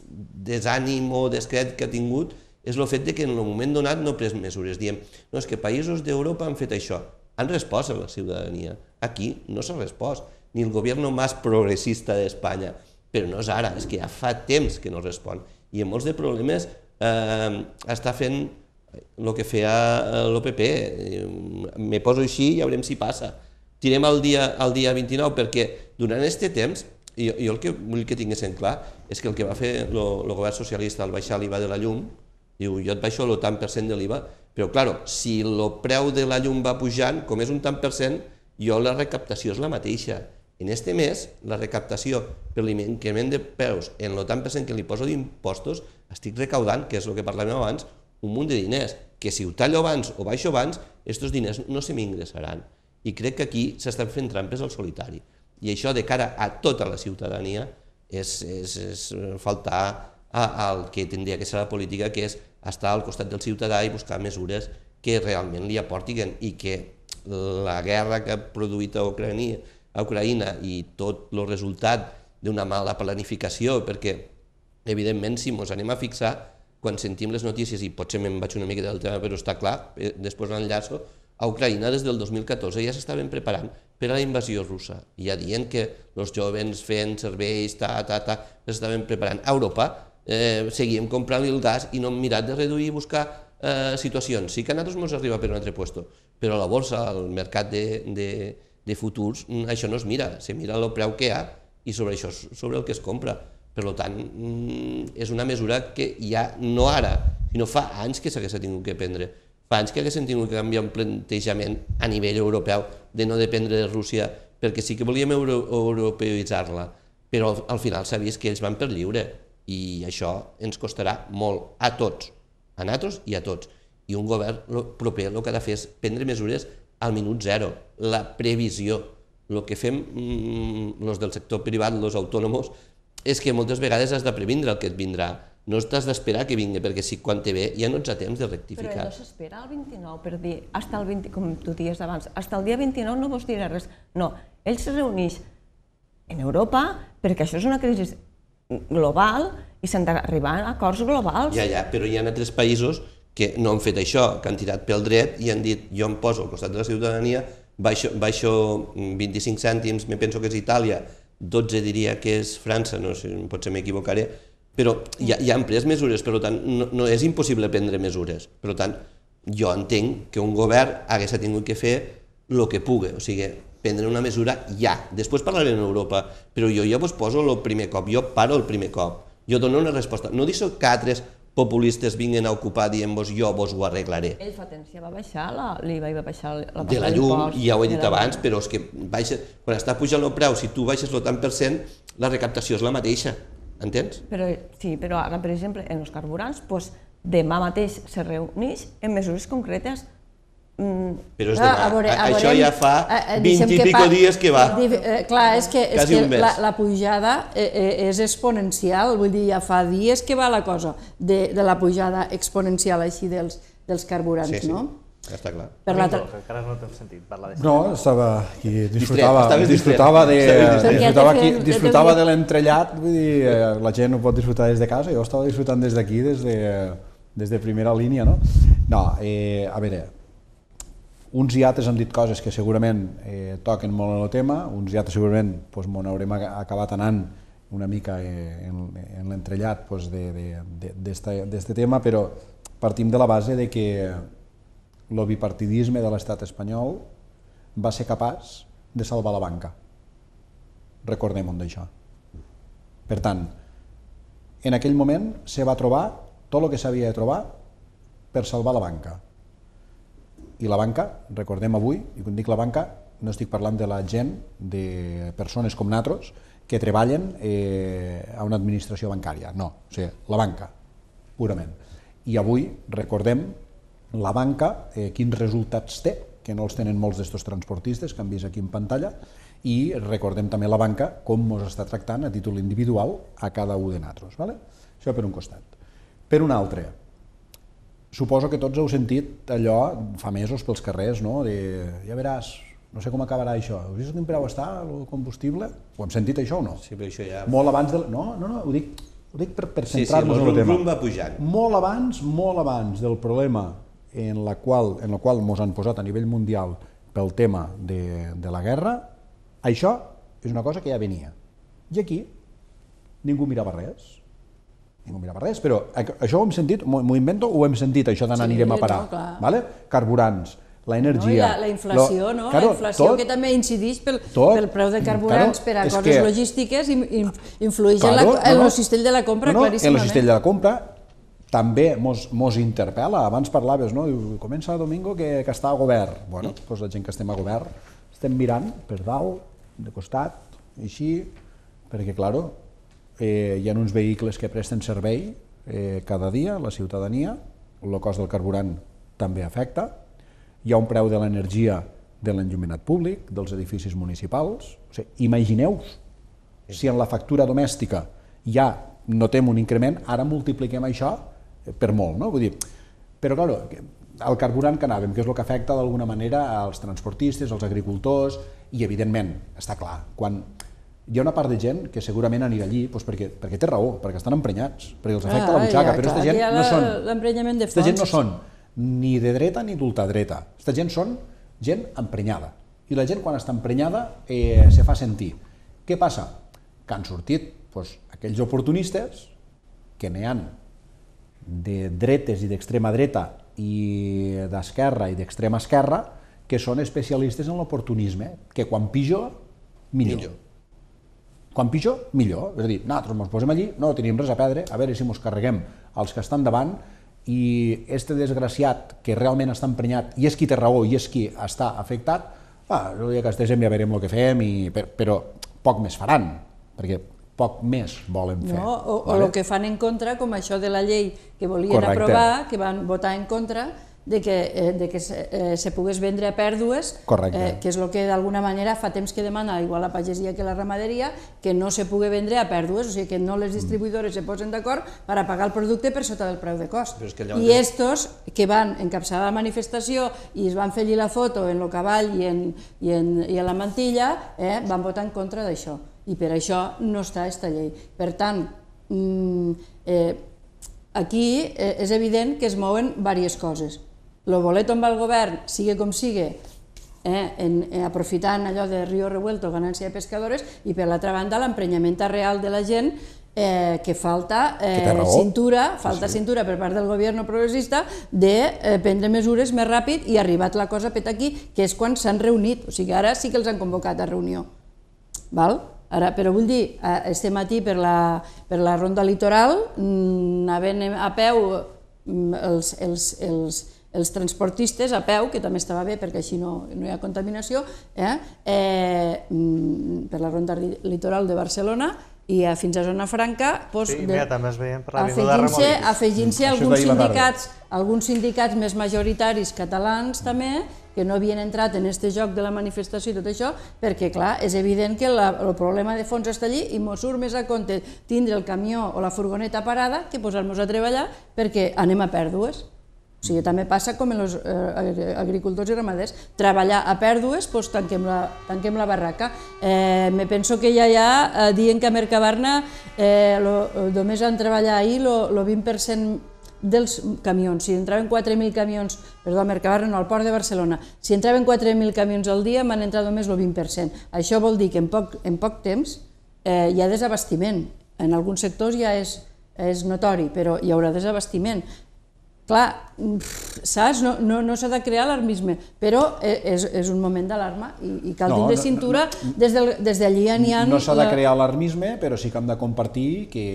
desànim o descret que ha tingut és el fet de que en el moment donat no pres mesures. Diem, no, és que països d'Europa han fet això. Han respost a la ciutadania. Aquí no s'ha respost. Ni el govern més progressista d'Espanya. Però no és ara, és que ja fa temps que no respon. I en molts de problemes eh, està fent el que feia l'OPP. Me poso així i ja veurem si passa. Tirem el dia, el dia 29 perquè durant aquest temps jo, jo el que vull que tinguessin clar és que el que va fer el govern socialista al baixar l'IVA de la llum, diu, jo et baixo el tant per cent de l'IVA, però claro, si el preu de la llum va pujant, com és un tant per cent, jo la recaptació és la mateixa. En este mes, la recaptació per l'increment de preus en el tant per cent que li poso d'impostos, estic recaudant, que és el que parlàvem abans, un munt de diners, que si ho tallo abans o baixo abans, aquests diners no se m'ingressaran. I crec que aquí s'estan fent trampes al solitari. I això de cara a tota la ciutadania és, és, és faltar al que tindria que ser la política, que és estar al costat del ciutadà i buscar mesures que realment li aportin i que la guerra que ha produït a Ucrània, a Ucraïna i tot el resultat d'una mala planificació, perquè evidentment si ens anem a fixar, quan sentim les notícies, i potser me'n vaig una mica del tema, però està clar, eh, després l'enllaço, a Ucraïna des del 2014 ja s'estaven preparant per a la invasió russa, ja dient que els jovens fent serveis, ta, ta, ta, s'estaven preparant. A Europa eh, seguíem comprant el gas i no hem mirat de reduir i buscar eh, situacions. Sí que a nosaltres ens arriba per un altre puesto, però la borsa, al mercat de, de, de futurs, mm, això no es mira, se mira el preu que hi ha i sobre això sobre el que es compra. Per tant, mm, és una mesura que ja no ara, sinó fa anys que s'hagués tingut que prendre fa anys que haguessin tingut que canviar un plantejament a nivell europeu de no dependre de Rússia, perquè sí que volíem euro europeïtzar-la, però al final s'ha vist que ells van per lliure i això ens costarà molt a tots, a nosaltres i a tots. I un govern proper el que ha de fer és prendre mesures al minut zero, la previsió. El que fem mm, els del sector privat, els autònoms, és que moltes vegades has de previndre el que et vindrà no t'has d'esperar que vingui, perquè si quan te ve ja no ets a temps de rectificar. Però no s'espera al 29 per dir, hasta el 20, com tu dies abans, hasta el dia 29 no vos dirà res. No, ell se reuneix en Europa perquè això és una crisi global i s'han d'arribar a acords globals. Ja, ja, però hi ha altres països que no han fet això, que han tirat pel dret i han dit jo em poso al costat de la ciutadania, baixo, baixo 25 cèntims, me penso que és Itàlia, 12 diria que és França, no sé, potser m'equivocaré, però ja, ja han pres mesures, per tant, no, no és impossible prendre mesures. Per tant, jo entenc que un govern hagués tingut que fer el que pugui, o sigui, prendre una mesura ja. Després parlarem en Europa, però jo ja vos poso el primer cop, jo paro el primer cop. Jo dono una resposta. No deixo que altres populistes vinguin a ocupar dient-vos jo vos ho arreglaré. Ell fa temps ja va baixar l'IVA i va baixar la De la llum, ja ho he dit abans, però és que baixa, quan està pujant el preu, si tu baixes el tant per cent, la recaptació és la mateixa. Entens? Però, sí, però ara, per exemple, en els carburants, doncs, demà mateix se reuneix en mesures concretes. Però és demà. A veure, a Això ja fa 20 i pico pa... dies que va. Eh, clar, és que, és que la, la pujada eh, eh, és exponencial, vull dir, ja fa dies que va la cosa de, de la pujada exponencial així dels, dels carburants, sí, sí. no? Ja està clar. Per la encara no t'hem sentit parlar d'això. No, estava aquí, disfrutava, disfrutava, de, disfrutava, aquí, disfrutava de l'entrellat, vull dir, eh, la gent ho pot disfrutar des de casa, jo estava disfrutant des d'aquí, des, de, des de primera línia, no? No, eh, a veure, uns i altres han dit coses que segurament eh, toquen molt en el tema, uns i altres segurament doncs, m'ho haurem acabat anant una mica eh, en, en l'entrellat doncs, d'aquest tema, però partim de la base de que el bipartidisme de l'estat espanyol va ser capaç de salvar la banca. Recordem-ho d'això. Per tant, en aquell moment se va trobar tot el que s'havia de trobar per salvar la banca. I la banca, recordem avui, i quan dic la banca, no estic parlant de la gent, de persones com nosaltres, que treballen eh, a una administració bancària, no, o sigui, la banca, purament. I avui recordem la banca, eh, quins resultats té, que no els tenen molts d'estos transportistes que han vist aquí en pantalla, i recordem també la banca com ens està tractant a títol individual a cada un de nosaltres. Vale? Això per un costat. Per un altre, suposo que tots heu sentit allò fa mesos pels carrers, no? de ja veràs, no sé com acabarà això. Heu vist quin preu està el combustible? Ho hem sentit això o no? Sí, però això ja... Molt abans de... No, no, no, ho dic ho dic per, per Sí, sí, centrar-nos el en el tema. rum va pujant. Molt abans, molt abans del problema en la qual, en el qual ens han posat a nivell mundial pel tema de, de la guerra, això és una cosa que ja venia. I aquí ningú mirava res. Ningú mirava res, però això ho hem sentit, m'ho invento, ho hem sentit, això d'anar Sí, anirem a parar. no, clar. vale? Carburants, la No? I energia... la, la inflació, lo- no? claro, la inflació tot- que també incideix pel, tot. pel preu de carburants Claro, per a coses que- logístiques i, i influeix en, Claro, la, en no, no. el cistell de la compra, no, no, En claríssimament. el cistell de la compra també mos, mos interpel·la. Abans parlaves, no? Diu, comença domingo que, que està a govern. Bueno, doncs la gent que estem a govern estem mirant per dalt, de costat, així, perquè, claro, eh, hi ha uns vehicles que presten servei eh, cada dia a la ciutadania, el cost del carburant també afecta, hi ha un preu de l'energia de l'enlluminat públic, dels edificis municipals. O sigui, Imagineu-vos si en la factura domèstica ja notem un increment, ara multipliquem això per molt, no? Vull dir, però, clar, el carburant que anàvem, que és el que afecta d'alguna manera als transportistes, als agricultors, i evidentment, està clar, quan hi ha una part de gent que segurament anirà allí doncs perquè, perquè té raó, perquè estan emprenyats, perquè els afecta Ah, la butxaca, ja, però aquesta gent no són... l'emprenyament de Aquesta gent no fons. són ni de dreta ni d'ultradreta. Aquesta gent són gent emprenyada. I la gent quan està emprenyada eh, se fa sentir. Què passa? Que han sortit doncs, aquells oportunistes que n'hi han de dretes i d'extrema dreta i d'esquerra i d'extrema esquerra que són especialistes en l'oportunisme, que quan pitjor, millor. Millor. Quan pitjor, millor. És a dir, nosaltres ens posem allí, no tenim res a perdre, a veure si ens carreguem els que estan davant i este desgraciat que realment està emprenyat i és qui té raó i és qui està afectat, ah, el dia que estéssim ja veurem el que fem, i, però, però poc més faran, perquè poc més volen fer. No? O, o el que fan en contra, com això de la llei que volien Correcte. aprovar, que van votar en contra, de que, eh, de que se, eh, se pogués vendre a pèrdues, Correcte. eh, que és el que d'alguna manera fa temps que demana igual la pagesia que la ramaderia, que no se pugui vendre a pèrdues, o sigui que no les distribuïdores se posen d'acord per a pagar el producte per sota del preu de cost. Però és que llavors- I estos que van encapçalar la manifestació i es van fer allí la foto en el cavall i en, i en, i en la mantilla, eh, van votar en contra d'això. I per això no està aquesta llei. Per tant, mm, eh, aquí eh, és evident que es mouen diverses coses. Lo bolet on va el govern, sigue com sigue, eh, en, eh, aprofitant allò de Río Revuelto, ganància de pescadores, i per l'altra banda l'emprenyament real de la gent eh, que falta eh, cintura, falta cintura per part del govern progressista de eh, prendre mesures més ràpid i ha arribat la cosa pet aquí, que és quan s'han reunit, o sigui, ara sí que els han convocat a reunió. Val? Ara, però vull dir, eh, este matí per la, per la ronda litoral, mm, anaven a peu mm, els, els, els, els transportistes a peu, que també estava bé perquè així no, no hi ha contaminació, eh? Eh, mm, per la ronda litoral de Barcelona i a, fins a Zona Franca, doncs, Sí, mira, també es veien per afegint-se Això és alguns sindicats alguns sindicats més majoritaris catalans també, que no havien entrat en este joc de la manifestació i tot això, perquè clar, és evident que la, el problema de fons està allí i mos surt més a compte tindre el camió o la furgoneta parada que posar-nos a treballar perquè anem a pèrdues. O sigui, també passa com els eh, agricultors i ramaders. Treballar a pèrdues, doncs tanquem la, tanquem la barraca. Eh, me penso que ja hi ha, eh, dient que a Mercabarna eh, lo, només han treballat ahir el 20% dels camions. Si entraven 4.000 camions, perdó, a Mercabarna, no, al port de Barcelona, si entraven 4.000 camions al dia, m'han entrat només el 20%. Això vol dir que en poc, en poc temps eh, hi ha desabastiment. En alguns sectors ja és, és notori, però hi haurà desabastiment. Clar, pff, saps? No, no, no s'ha de crear alarmisme, però e- és, és un moment d'alarma i, i cal No, tindre no, cintura. Des, del, des d'allí n'hi ha... No s'ha de crear alarmisme, però sí que hem de compartir que,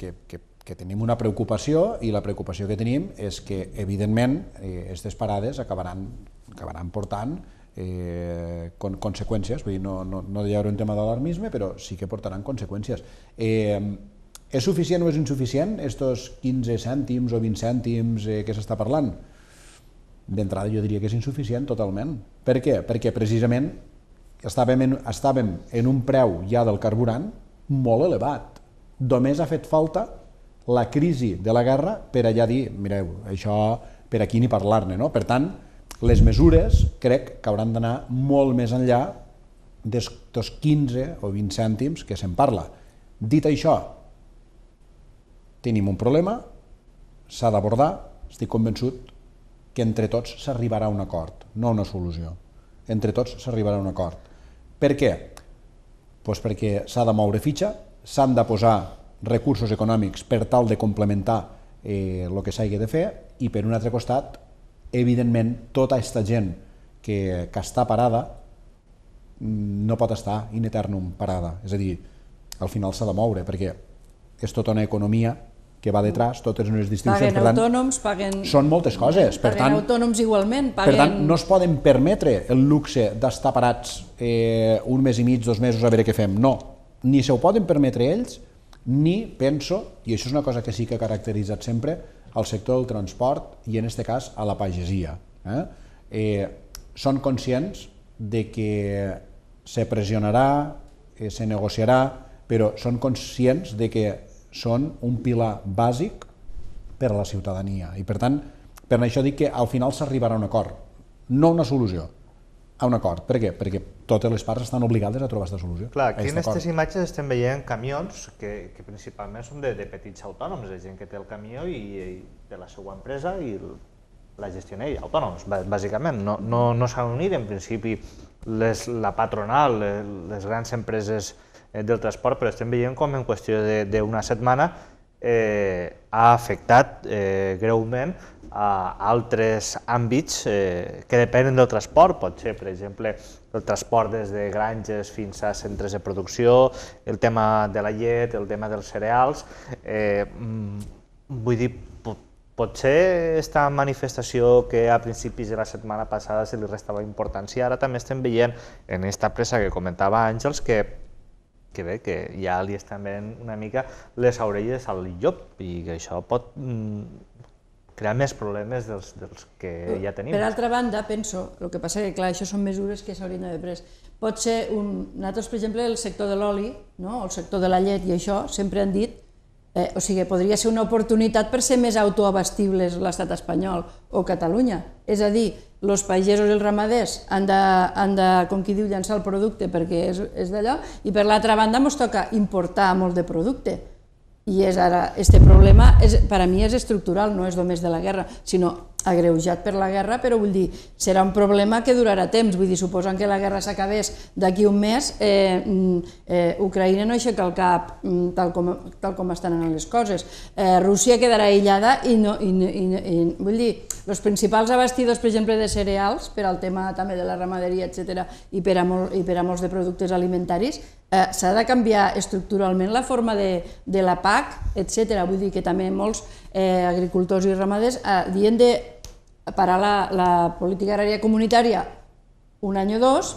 que, que, que tenim una preocupació i la preocupació que tenim és que, evidentment, aquestes eh, parades acabaran, acabaran portant eh, con, conseqüències, vull dir, no, no, no hi haurà un tema d'alarmisme, però sí que portaran conseqüències. Eh, és suficient o és insuficient estos 15 cèntims o 20 cèntims eh, que s'està parlant? D'entrada jo diria que és insuficient totalment. Per què? Perquè precisament estàvem en, estàvem en un preu ja del carburant molt elevat. Només ha fet falta la crisi de la guerra per allà dir, mireu, això per aquí ni parlar-ne. No? Per tant, les mesures crec que hauran d'anar molt més enllà dels 15 o 20 cèntims que se'n parla. Dit això, tenim un problema, s'ha d'abordar, estic convençut que entre tots s'arribarà a un acord, no a una solució. Entre tots s'arribarà a un acord. Per què? Pues perquè s'ha de moure fitxa, s'han de posar recursos econòmics per tal de complementar eh, el que s'hagi de fer i per un altre costat, evidentment, tota aquesta gent que, que està parada mm, no pot estar in eternum parada. És a dir, al final s'ha de moure perquè és tota una economia que va detrás, totes unes distribucions. Paguen per tant, autònoms, paguen... Són moltes coses. Per tant, autònoms igualment, paguen... per tant, no es poden permetre el luxe d'estar parats eh, un mes i mig, dos mesos a veure què fem. No, ni se ho poden permetre ells, ni penso, i això és una cosa que sí que ha caracteritzat sempre, al sector del transport i en aquest cas a la pagesia. Eh? Eh, són conscients de que se pressionarà, eh, se negociarà, però són conscients de que són un pilar bàsic per a la ciutadania. I per tant, per això dic que al final s'arribarà a un acord, no una solució, a un acord. Per què? Perquè totes les parts estan obligades a trobar aquesta solució. Clar, aquí en aquestes imatges estem veient camions que, que principalment són de, de petits autònoms, de gent que té el camió i, i de la seva empresa i el- la gestiona ell, autònoms, bà- bàsicament. No, no, no s'han unit, en principi, les, la patronal, eh, les grans empreses del transport, però estem veient com en qüestió d'una setmana eh, ha afectat eh, greument a altres àmbits eh, que depenen del transport, pot ser, per exemple, el transport des de granges fins a centres de producció, el tema de la llet, el tema dels cereals. Eh, mm, vull dir, po- potser esta manifestació que a principis de la setmana passada se li restava importància, ara també estem veient en aquesta pressa que comentava Àngels que que bé, que ja li estan veient una mica les orelles al llop i que això pot mm, crear més problemes dels, dels que ja tenim. Per altra banda, penso, el que passa que, clar, això són mesures que s'haurien d'haver pres. Pot ser un... Nosaltres, per exemple, el sector de l'oli, no? el sector de la llet i això, sempre han dit Eh, o sigui, podria ser una oportunitat per ser més autoabastibles l'estat espanyol o Catalunya. És a dir, els pagesos i els ramaders han de, han de, com qui diu, llançar el producte perquè és, és d'allò, i per l'altra banda ens toca importar molt de producte. I és ara, este problema és, per a mi és estructural, no és només de la guerra, sinó agreujat per la guerra, però vull dir, serà un problema que durarà temps, vull dir, suposant que la guerra s'acabés d'aquí un mes, eh, mm, eh, Ucraïna no aixeca el cap mm, tal com, tal com estan anant les coses, eh, Rússia quedarà aïllada i, no, i, i, i vull dir, els principals abastidors, per exemple, de cereals, per al tema també de la ramaderia, etc i per a, molt, i per a molts de productes alimentaris, eh, s'ha de canviar estructuralment la forma de, de la PAC, etc. Vull dir que també molts eh, agricultors i ramaders eh, havien de parar la, la política agrària comunitària un any o dos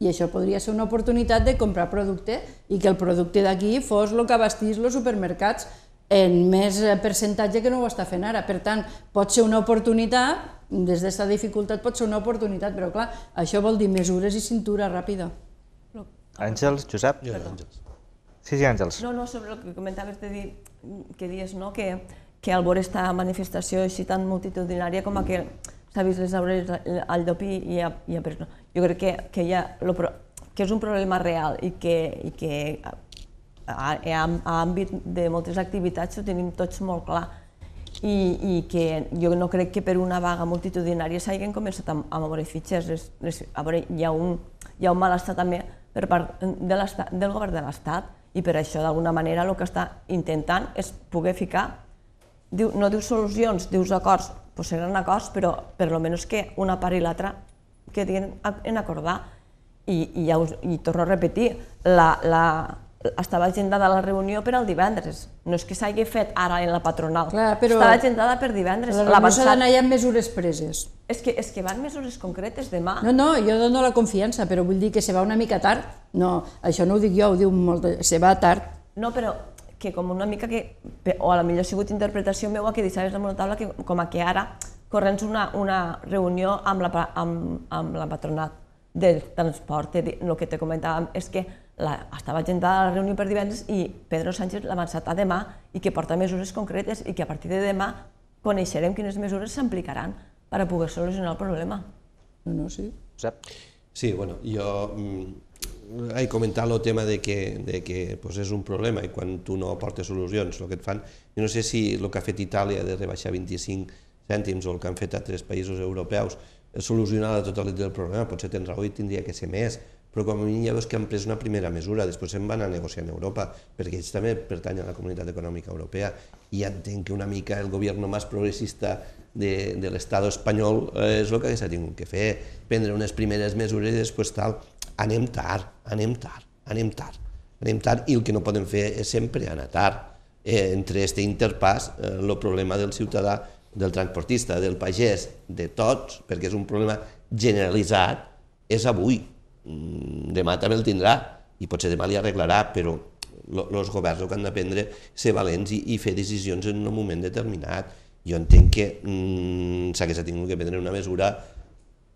i això podria ser una oportunitat de comprar producte i que el producte d'aquí fos el que abastís els supermercats en més eh, percentatge que no ho està fent ara. Per tant, pot ser una oportunitat, des d'aquesta dificultat pot ser una oportunitat, però clar, això vol dir mesures i cintura ràpida. Àngels, Josep? Jo, Àngels. Sí, sí, Àngels. No, no, sobre el que comentaves de dir, que dius, no?, que, que al veure esta manifestació així tan multitudinària com a que s'ha vist les obres al llop i, ha, i ha pres... No. Jo crec que, que, hi ha, lo, que és un problema real i que, i que a, a, a, a àmbit de moltes activitats ho tenim tots molt clar i, i que jo no crec que per una vaga multitudinària s'hagin començat a, a moure fitxes. Les, les, a veure, hi ha un, hi ha un malestar també per part de del govern de l'Estat i per això d'alguna manera el que està intentant és poder ficar, diu, no dius solucions, dius acords, doncs seran acords, però per lo menys que una part i l'altra quedin en acordar. I, i, ja us, i torno a repetir, la, la, estava agendada la reunió per al divendres. No és que s'hagi fet ara en la patronal. Clar, però- Estava agendada per divendres. La reunió s'ha d'anar ja amb mesures preses. És que, és que van mesures concretes demà. No, no, jo dono la confiança, però vull dir que se va una mica tard. No, això no ho dic jo, ho diu molt, de- se va tard. No, però que com una mica que, o a la millor ha sigut interpretació meva que deixaves damunt la taula que com a que ara corrents una, una reunió amb la, amb, amb la patronat del transport, el que te comentàvem és que la, estava agendada la reunió per divendres i Pedro Sánchez l'ha avançat a demà i que porta mesures concretes i que a partir de demà coneixerem quines mesures s'aplicaran per a poder solucionar el problema. No, no, sí. Josep? Sí, bueno, jo mm, he comentat el tema de que, de que pues és un problema i quan tu no aportes solucions, el que et fan... Jo no sé si el que ha fet Itàlia de rebaixar 25 cèntims o el que han fet altres països europeus és solucionar la totalitat del problema, potser tens raó i tindria que ser més, però com a mínim ja veus que han pres una primera mesura, després se'n van a negociar en Europa, perquè ells també pertanyen a la Comunitat Econòmica Europea, i entenc que una mica el govern més progressista de, de l'estat espanyol eh, és el que s'ha tingut que fer, prendre unes primeres mesures i després tal, anem tard, anem tard, anem tard, anem tard i el que no podem fer és sempre anar tard. Eh, entre este interpàs, eh, el problema del ciutadà, del transportista, del pagès, de tots, perquè és un problema generalitzat, és avui. Mm, demà també el tindrà i potser demà li arreglarà, però els governs el que han de prendre ser valents i, i fer decisions en un moment determinat. Jo entenc que mm, s'hagués tingut que prendre una mesura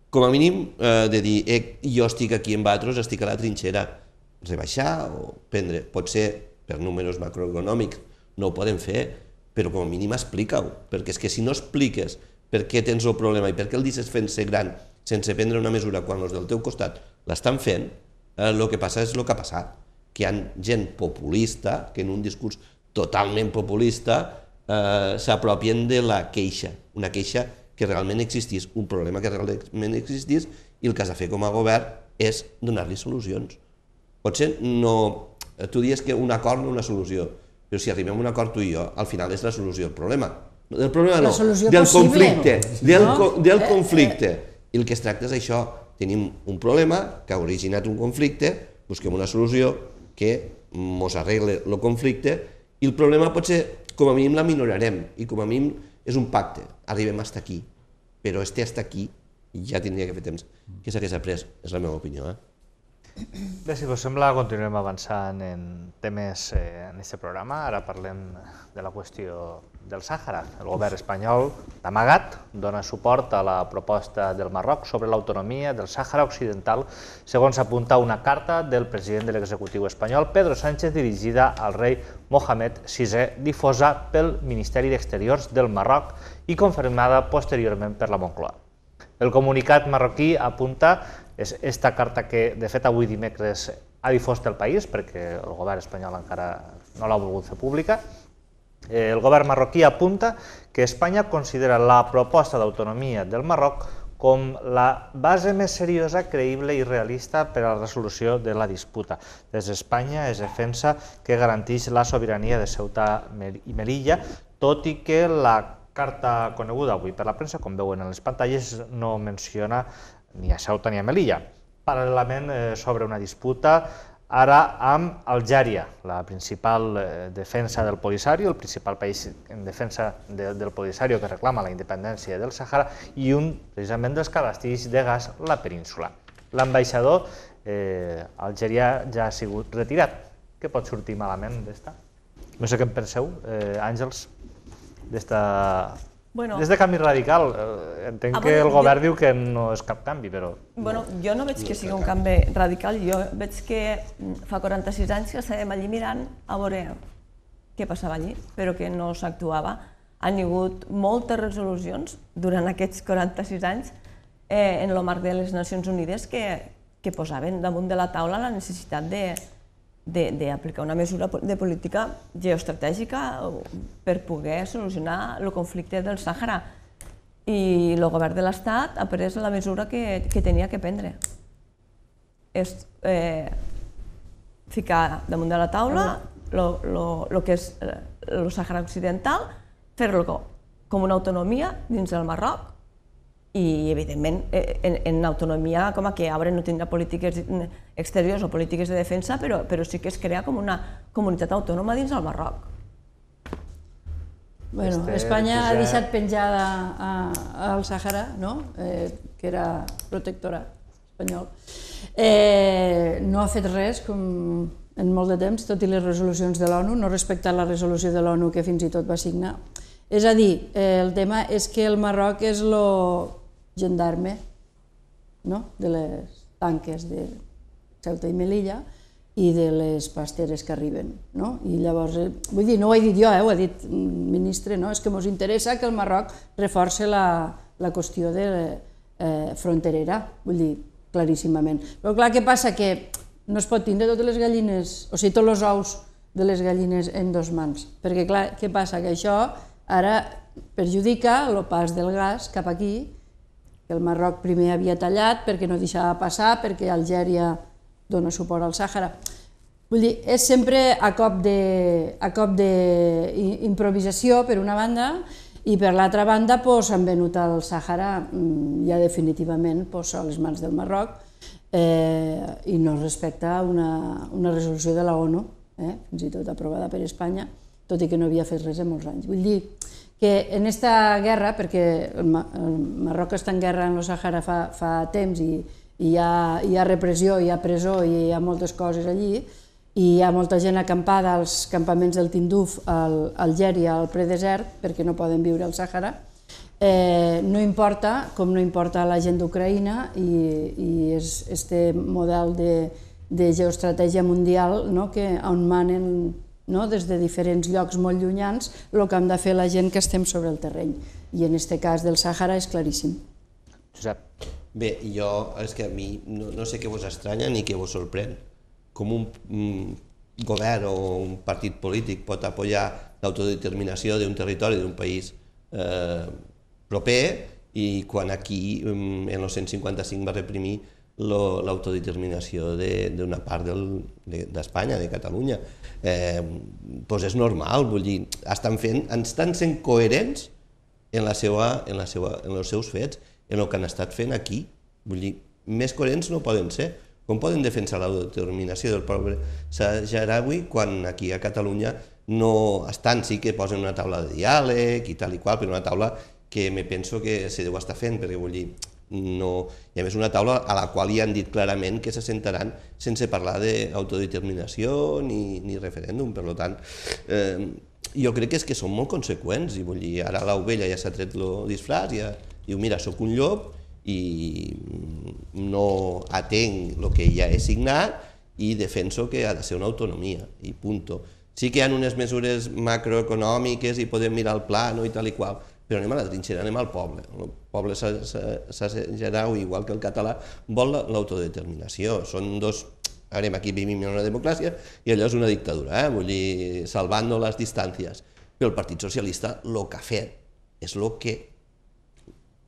com a mínim eh, de dir eh, jo estic aquí en Batros, estic a la trinxera, rebaixar o prendre, pot ser per números macroeconòmics, no ho podem fer, però com a mínim explica-ho, perquè és que si no expliques per què tens el problema i per què el deixes fent-se gran sense prendre una mesura quan els del teu costat l'estan fent, eh, el que passa és el que ha passat, que hi ha gent populista que en un discurs totalment populista eh, s'apropien de la queixa, una queixa que realment existís, un problema que realment existís i el que has de fer com a govern és donar-li solucions. Potser no... Tu dius que un acord no una solució, però si arribem a un acord tu i jo, al final és la solució del problema. Del problema no, del possible. conflicte, del, no? del Eh, conflicte. I el que es tracta és això, tenim un problema que ha originat un conflicte, busquem una solució que mos arregle el conflicte i el problema pot ser, com a mínim la minorarem i com a mínim és un pacte, arribem hasta aquí, però este hasta aquí ja tindria que fer temps que s'hagués après, és la meva opinió. Eh? Bé, si us sembla, continuem avançant en temes eh, en aquest programa. Ara parlem de la qüestió del Sàhara. El govern espanyol, d'amagat, dona suport a la proposta del Marroc sobre l'autonomia del Sàhara Occidental, segons apunta una carta del president de l'executiu espanyol, Pedro Sánchez, dirigida al rei Mohamed VI, difosa pel Ministeri d'Exteriors del Marroc i confirmada posteriorment per la Moncloa. El comunicat marroquí apunta, és esta carta que de fet avui dimecres ha difós el país, perquè el govern espanyol encara no l'ha volgut fer pública, el govern marroquí apunta que Espanya considera la proposta d'autonomia del Marroc com la base més seriosa, creïble i realista per a la resolució de la disputa. Des d'Espanya es defensa que garanteix la sobirania de Ceuta i Melilla, tot i que la carta coneguda avui per la premsa, com veuen en les pantalles, no menciona ni a Ceuta ni a Melilla. Paral·lelament, eh, sobre una disputa ara amb Algèria, la principal eh, defensa del Polisario, el principal país en defensa de, del Polisario que reclama la independència del Sàhara i un, precisament, dels cabastills de gas, la península. L'ambaixador eh, algerià ja ha sigut retirat. Què pot sortir malament d'esta? No sé què en penseu, eh, Àngels, d'esta... Bueno, Des de canvi radical, eh, entenc Ah, que el govern jo- diu que no és cap canvi, però... Bueno, jo no veig que sigui un canvi. radical, jo veig que mm, fa 46 anys que estàvem allí mirant a veure què passava allí, però que no s'actuava. Han hagut moltes resolucions durant aquests 46 anys eh, en el marc de les Nacions Unides que, que posaven damunt de la taula la necessitat de- d'aplicar una mesura de política geoestratègica per poder solucionar el conflicte del Sàhara i el govern de l'Estat ha pres la mesura que, que tenia que prendre. És eh, ficar damunt de la taula el que és el Sàhara Occidental, fer-lo co- com una autonomia dins del Marroc i, evidentment, eh, en, en autonomia com a que ara no tindrà polítiques exteriors o polítiques de defensa, però, però sí que es crea com una comunitat autònoma dins del Marroc. Bueno, Este, Espanya ha deixat penjada a- al Sàhara, no? eh, que era protectora espanyol. Eh, no ha fet res com en molt de temps, tot i les resolucions de l'ONU, no ha respectat la resolució de l'ONU que fins i tot va signar. És a dir, eh, el tema és que el Marroc és el gendarme no? de les tanques de Ceuta i Melilla i de les pasteres que arriben. No? I llavors, eh, vull dir, no ho he dit jo, eh, ho ha dit ministre, no? és que ens interessa que el Marroc reforci la, la qüestió de, eh, fronterera, vull dir, claríssimament. Però clar, què passa? Que no es pot tindre totes les gallines, o sigui, tots els ous de les gallines en dos mans. Perquè, clar, què passa? Que això ara perjudica el pas del gas cap aquí, que el Marroc primer havia tallat perquè no deixava passar, perquè Algèria dona suport al Sàhara. Vull dir, és sempre a cop de, a cop d'improvisació, per una banda, i per l'altra banda pues, han venut al Sàhara mm, ja definitivament pues, a les mans del Marroc eh, i no respecta una, una resolució de la ONU, eh, fins i tot aprovada per Espanya, tot i que no havia fet res en molts anys. Vull dir que en aquesta guerra, perquè el, Marroc està en guerra en el Sàhara fa, fa temps i, i hi, ha, hi ha repressió, hi ha presó i hi ha moltes coses allí, i hi ha molta gent acampada als campaments del Tinduf, al Algèria, al predesert, perquè no poden viure al Sàhara. Eh, no importa, com no importa la gent d'Ucraïna, i, i és este model de, de geoestratègia mundial no? que on manen no? des de diferents llocs molt llunyans el que hem de fer la gent que estem sobre el terreny. I en aquest cas del Sàhara és claríssim. Josep. Bé, jo, és que a mi no, no sé què vos estranya ni què vos sorprèn com un, un govern o un partit polític pot apoyar l'autodeterminació d'un territori, d'un país eh, proper, i quan aquí, en el 155, va reprimir l'autodeterminació d'una part d'Espanya, de, de Catalunya. Eh, doncs és normal, vull dir, estan fent, estan sent coherents en, la seva, en, la seva, en els seus fets, en el que han estat fent aquí. Vull dir, més coherents no poden ser. Com poden defensar l'autodeterminació del poble saharaui quan aquí a Catalunya no estan, sí que posen una taula de diàleg i tal i qual, però una taula que me penso que se deu estar fent, perquè vull dir, no... I a més una taula a la qual hi han dit clarament que se sentaran sense parlar d'autodeterminació ni, ni referèndum, per tant, eh, jo crec que és que són molt conseqüents, i vull dir, ara l'ovella ja s'ha tret el disfraç, ja diu, mira, sóc un llop, i no atenc el que ja he signat i defenso que ha de ser una autonomia i punto. Sí que hi ha unes mesures macroeconòmiques i podem mirar el pla no, i tal i qual, però anem a la trinxera, anem al poble. El poble s'assajarà, igual que el català, vol l'autodeterminació. Són dos Anem, aquí vivim en una democràcia i allò és una dictadura, eh? vull dir, salvant les distàncies. Però el Partit Socialista el que ha fet és el que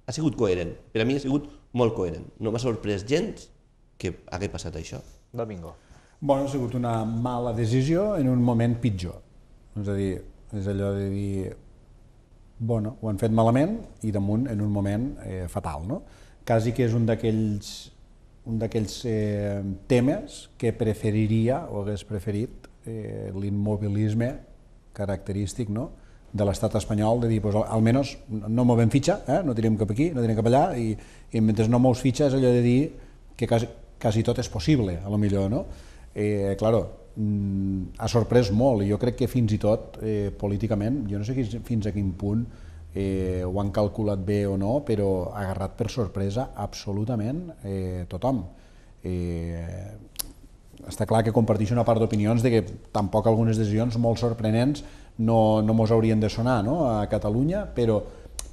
ha sigut coherent. Per a mi ha sigut molt coherent. No m'ha sorprès gens que hagués passat això. Domingo. Bueno, ha sigut una mala decisió en un moment pitjor. És a dir, és allò de dir, bueno, ho han fet malament i damunt en un moment eh, fatal, no? Quasi que és un d'aquells un d'aquells eh, temes que preferiria o hagués preferit eh, l'immobilisme característic no? de l'estat espanyol de dir, pues, almenys no movem fitxa, eh? no tirem cap aquí, no tirem cap allà, i, i mentre no mous fitxa és allò de dir que quasi, quasi tot és possible, a lo millor, no? Eh, claro, ha sorprès molt, i jo crec que fins i tot eh, políticament, jo no sé fins a quin punt eh, ho han calculat bé o no, però ha agarrat per sorpresa absolutament eh, tothom. Eh, està clar que comparteixo una part d'opinions de que tampoc algunes decisions molt sorprenents no, no mos haurien de sonar no? a Catalunya, però,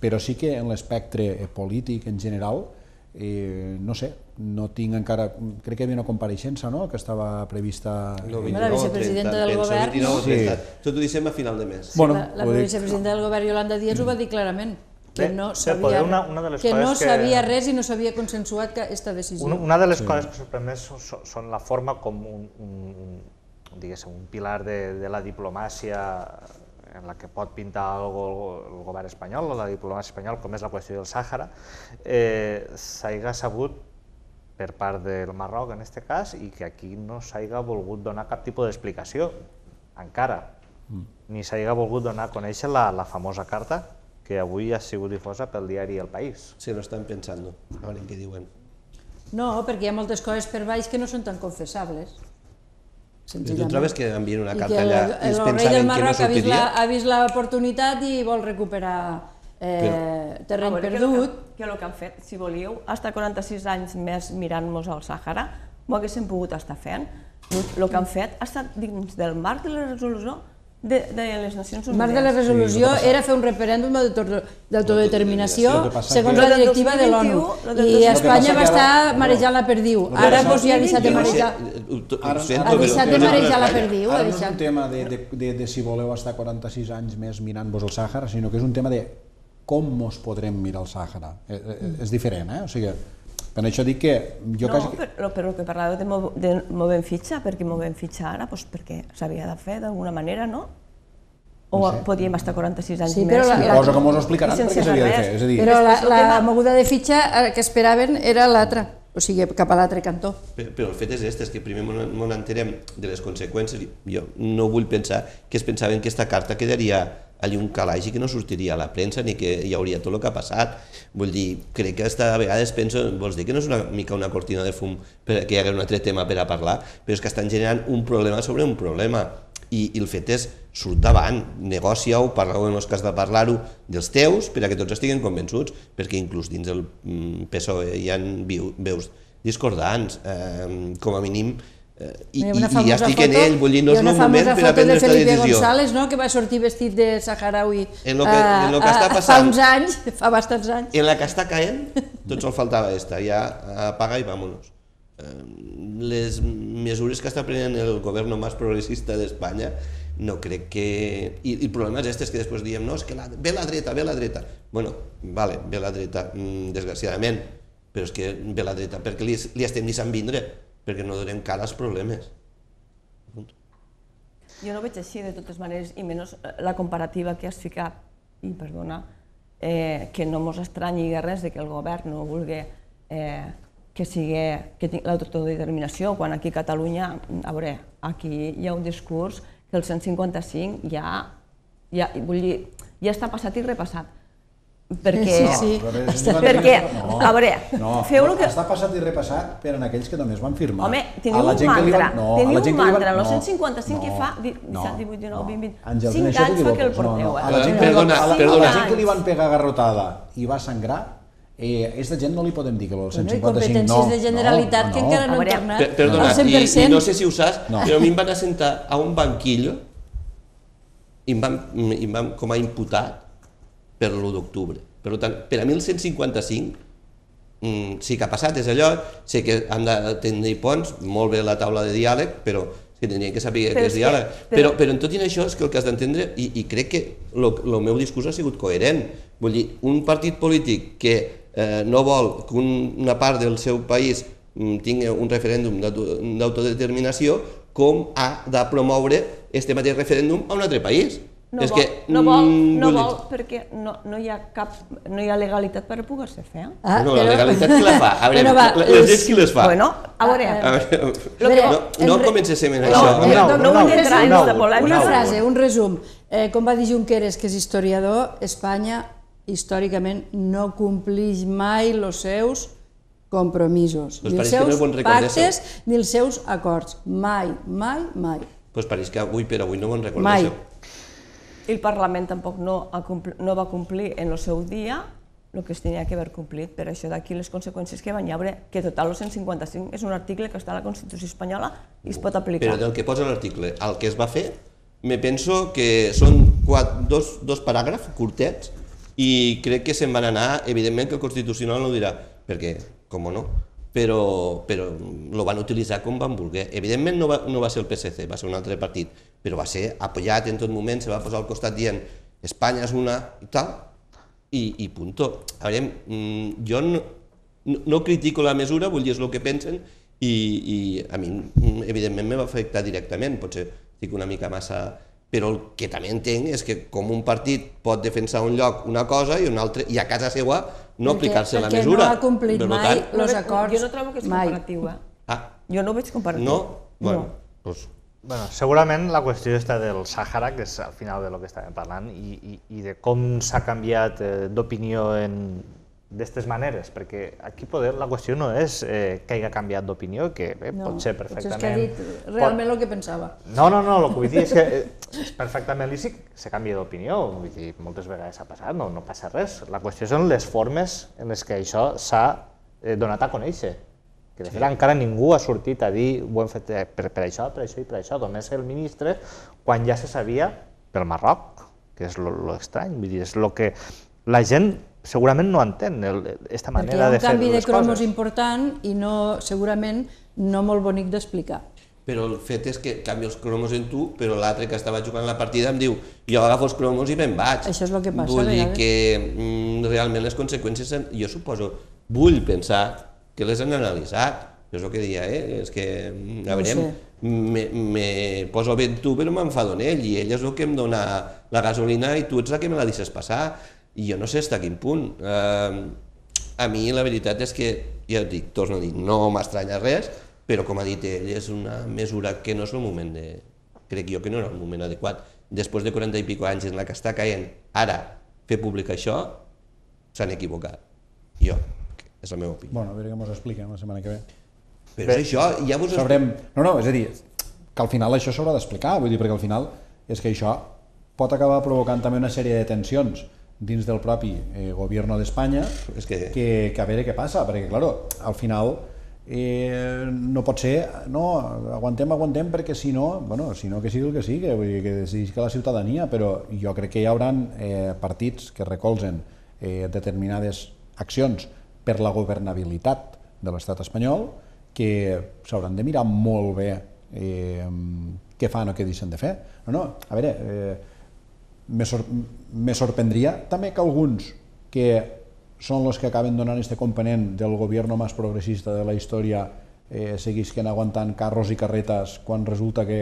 però sí que en l'espectre polític en general, eh, no sé, no tinc encara... Crec que hi havia una compareixença no? que estava prevista... No, 29, la vicepresidenta 30, del govern... 29, sí. Tot ho deixem a final de mes. Bueno, la, la vicepresidenta del govern, Yolanda Díaz, mm. ho va dir clarament que no sabia, una, una de les que no que... sabia res i no s'havia consensuat aquesta decisió. Una, una de les sí. coses que sorprèn més són, són la forma com un, un, diguéssim, un pilar de, de la diplomàcia en la que pot pintar algo el govern espanyol o la diplomàcia espanyol, com és la qüestió del Sàhara, eh, s'haiga sabut per part del Marroc en aquest cas i que aquí no s'haiga volgut donar cap tipus d'explicació, encara, mm. ni s'haiga volgut donar a conèixer la, la famosa carta que avui ha sigut difosa pel diari El País. Se lo estan pensant, a veure què diuen. No, perquè hi ha moltes coses per baix que no són tan confessables. I tu trobes que envien una carta allà i es pensaven que no sortiria? Ha vist l'oportunitat i vol recuperar eh, terreny perdut. Que, que el que han fet, si volíeu, hasta 46 anys més mirant-nos al Sàhara, ho haguéssim pogut estar fent. El que han fet ha estat dins del marc de la resolució de, de les Nacions Unides. El marc de la resolució sí, era fer un referèndum d'autodeterminació segons la directiva de l'ONU i Espanya va estar marejant la perdiu. Ara pues, ja ha deixat de marejar. Ha però- deixat de marejar la perdiu, ha Ara no és un tema de, de, de, de si voleu estar 46 anys més mirant-vos el Sàhara, sinó que és un tema de com mos podrem mirar el Sàhara. Eh, eh, és diferent, eh? O sigui, per això dic que jo no, quasi... que- però, però que parlava de, mov, de movent fitxa, perquè movent fitxa ara, doncs perquè s'havia de fer d'alguna manera, no? O No sé. podíem estar 46 anys Sí, més. però la- Una cosa que mos explicaran i sense perquè s'havia de fer. És a dir, Però la, el la moguda de fitxa eh, que esperaven era l'altra, o sigui, cap a l'altre cantó. Però, però el fet és este, és que primer no n'entenem de les conseqüències. Jo no vull pensar que es pensaven que aquesta carta quedaria allí un calaix i que no sortiria a la premsa ni que hi hauria tot el que ha passat. Vull dir, crec que a vegades penso, vols dir que no és una mica una cortina de fum per que hi hagi un altre tema per a parlar, però és que estan generant un problema sobre un problema. I, i el fet és, surt davant, negocia-ho, parla-ho en els cas de parlar-ho dels teus, per a que tots estiguin convençuts, perquè inclús dins del mm, PSOE hi ha veus discordants, eh, com a mínim, i, Hi ha i, una i ja famosa estic foto, en ell, vull dir, no hi ha és una el moment famosa per a foto prendre de aquesta Felipe decisió. González, no?, que va sortir vestit de saharaui En lo que- en lo que està eh, passant. fa uns anys, [laughs] fa bastants anys. En la que està caent, tots el faltava esta, ja apaga i vámonos. Eh, Les mesures que està prenent el govern més progressista d'Espanya no crec que... I, I el problema és este, és que després diem, no, és que la, ve la dreta, ve la dreta. Bueno, vale, ve la dreta, mm, desgraciadament, però és que ve la dreta perquè li, li estem deixant vindre, perquè no donem cara als problemes. Jo no veig així, de totes maneres, i menys eh, la comparativa que has ficat, i perdona, eh, que no mos estranyi res de que el govern no vulgui eh, que sigui que l'autodeterminació, quan aquí a Catalunya, a veure, aquí hi ha un discurs que el 155 ja, ja, vull dir, ja està passat i repassat. Perquè, Sí, sí. Està- un perquè, no, a veure, no, feu no, el que... Està passat i repassat per en aquells que només van firmar. Home, A teniu la un gent que li mantra, van- no, a teniu la un que li mantra, el no, 155 que no, fa no, 17, 18, 19, 20, 20, Àngels, en 5 això anys fa que el porteu, no, no. eh? A la gent, que, Perdona, a la, perdona. a la gent que li van pegar garrotada i va sangrar, eh, aquesta gent no li podem dir que el No, i 155 competències no. de Generalitat no, que no. encara no han tornat Per, perdona, al i, i 100%. no sé si ho saps, No. però a mi em van assentar a un banquillo i em van, i em van com a imputat per l'1 d'octubre. Per tant, per a mi el 155 mm, sí que ha passat, és allò, sé que han de tenir ponts, molt bé la taula de diàleg, però que tenia que saber Però què és és que- diàleg. però- Però, però en tot i això és que el que has d'entendre, i, i crec que el meu discurs ha sigut coherent, vull dir, un partit polític que eh, no vol que un, una part del seu país mm, tingui un referèndum d'auto- d'autodeterminació, com ha de promoure este mateix referèndum a un altre país. No és vol, que, no vol, mm, no vol perquè no, no, hi ha cap, no hi ha legalitat per poder-se fer. Ah, no, la però- legalitat qui la fa? A veure, Però va, la- les lleis és- qui les fa? Bueno, a veure, A veure, que- no, no comencem en No, això. no, Eh, no, doncs, no entrar en resum, aquesta polèmica. Una però- frase, un resum. Eh, com va dir Junqueras, que és historiador, Espanya històricament no complix mai els seus compromisos, Pues ni els no seus recordar pactes, ni els seus acords. Mai, mai, mai. Pues pareix que avui per avui no bon recordar Mai. això. I el Parlament tampoc no, no va complir en el seu dia el que es tenia que haver complit. Per això d'aquí les conseqüències que van hi haver, que total el 155 és un article que està a la Constitució espanyola i es pot aplicar. Però del que posa l'article al que es va fer, me penso que són quatre, dos, dos paràgrafs curtets i crec que se'n van anar, evidentment que el Constitucional no ho dirà, perquè, com no, però, però lo van utilitzar com van voler. Evidentment no va, no va ser el PSC, va ser un altre partit, però va ser apoyat en tot moment, se va posar al costat dient Espanya és una i tal, i, i punto. A veure, mm, jo no, no, critico la mesura, vull dir, és el que pensen, i, i a mi, mm, evidentment, me va afectar directament, potser estic una mica massa... Però el que també entenc és que com un partit pot defensar un lloc una cosa i un altre, i a casa seva no Perquè- aplicar-se la perquè mesura. no ha complit Per mai tant, veig- acords. Jo no trobo que és comparatiu, eh? ah, Jo no ho veig comparatiu. no? Bueno, No. Pues, Bueno, segurament la qüestió està del Sàhara, que és al final de lo que estàvem parlant, i, i, i de com s'ha canviat eh, d'opinió en d'aquestes maneres, perquè aquí poder la qüestió no és eh, que hagi canviat d'opinió, que bé, No, pot ser potser perfectament... és que ha dit realment el que pensava. No, no, no, el que vull dir és que eh, és perfectament lícit que se canvia d'opinió, vull dir, moltes vegades ha passat, no, no passa res. La qüestió són les formes en les que això s'ha eh, donat a conèixer. Que de fet encara ningú ha sortit a dir ho hem fet eh, per, per això, per això i per això, només el ministre, quan ja se sabia pel Marroc, que és lo, lo estrany, vull dir, és lo que la gent segurament no entén, aquesta Perquè hi manera ha de un fer canvi de les cromos coses. important i no, segurament no molt bonic d'explicar. però el fet és que canvia els cromos en tu, però l'altre que estava jugant la partida em diu jo agafo els cromos i me'n vaig. Això és el que passa Vull dir que mm, realment les conseqüències, jo suposo, vull pensar que les han analitzat. Jo és el que deia, eh? És que, mm, a No veure, sé. me, me poso bé en tu però m'enfado en ell i ell és el que em dona la gasolina i tu ets la que me la deixes passar i jo no sé fins a quin punt. Eh, a mi la veritat és que, ja et dic, torno a dir, no m'estranya res, però com ha dit ell, és una mesura que no és el moment de... Crec jo que no era el moment adequat. Després de 40 i pico anys en la que està caient, ara, fer públic això, s'han equivocat. Jo, és la meva opinió. Bueno, a veure què ens expliquen la setmana que ve. Però és això, ja vos... Sabrem... No, no, és a dir, que al final això s'haurà d'explicar, vull dir, perquè al final és que això pot acabar provocant també una sèrie de tensions dins del propi eh, govern d'Espanya És que- que, que a veure què passa, perquè, claro, al final eh, no pot ser, no, aguantem, aguantem, perquè si no, bueno, si no que sigui el que sigui, vull dir, que decidisca la ciutadania, però jo crec que hi haurà eh, partits que recolzen eh, determinades accions per la governabilitat de l'estat espanyol que s'hauran de mirar molt bé eh, què fan o què deixen de fer. No, no, a veure, eh, me, sor me sorprendria també que alguns que són els que acaben donant este component del govern més progressista de la història eh, seguisquen aguantant carros i carretes quan resulta que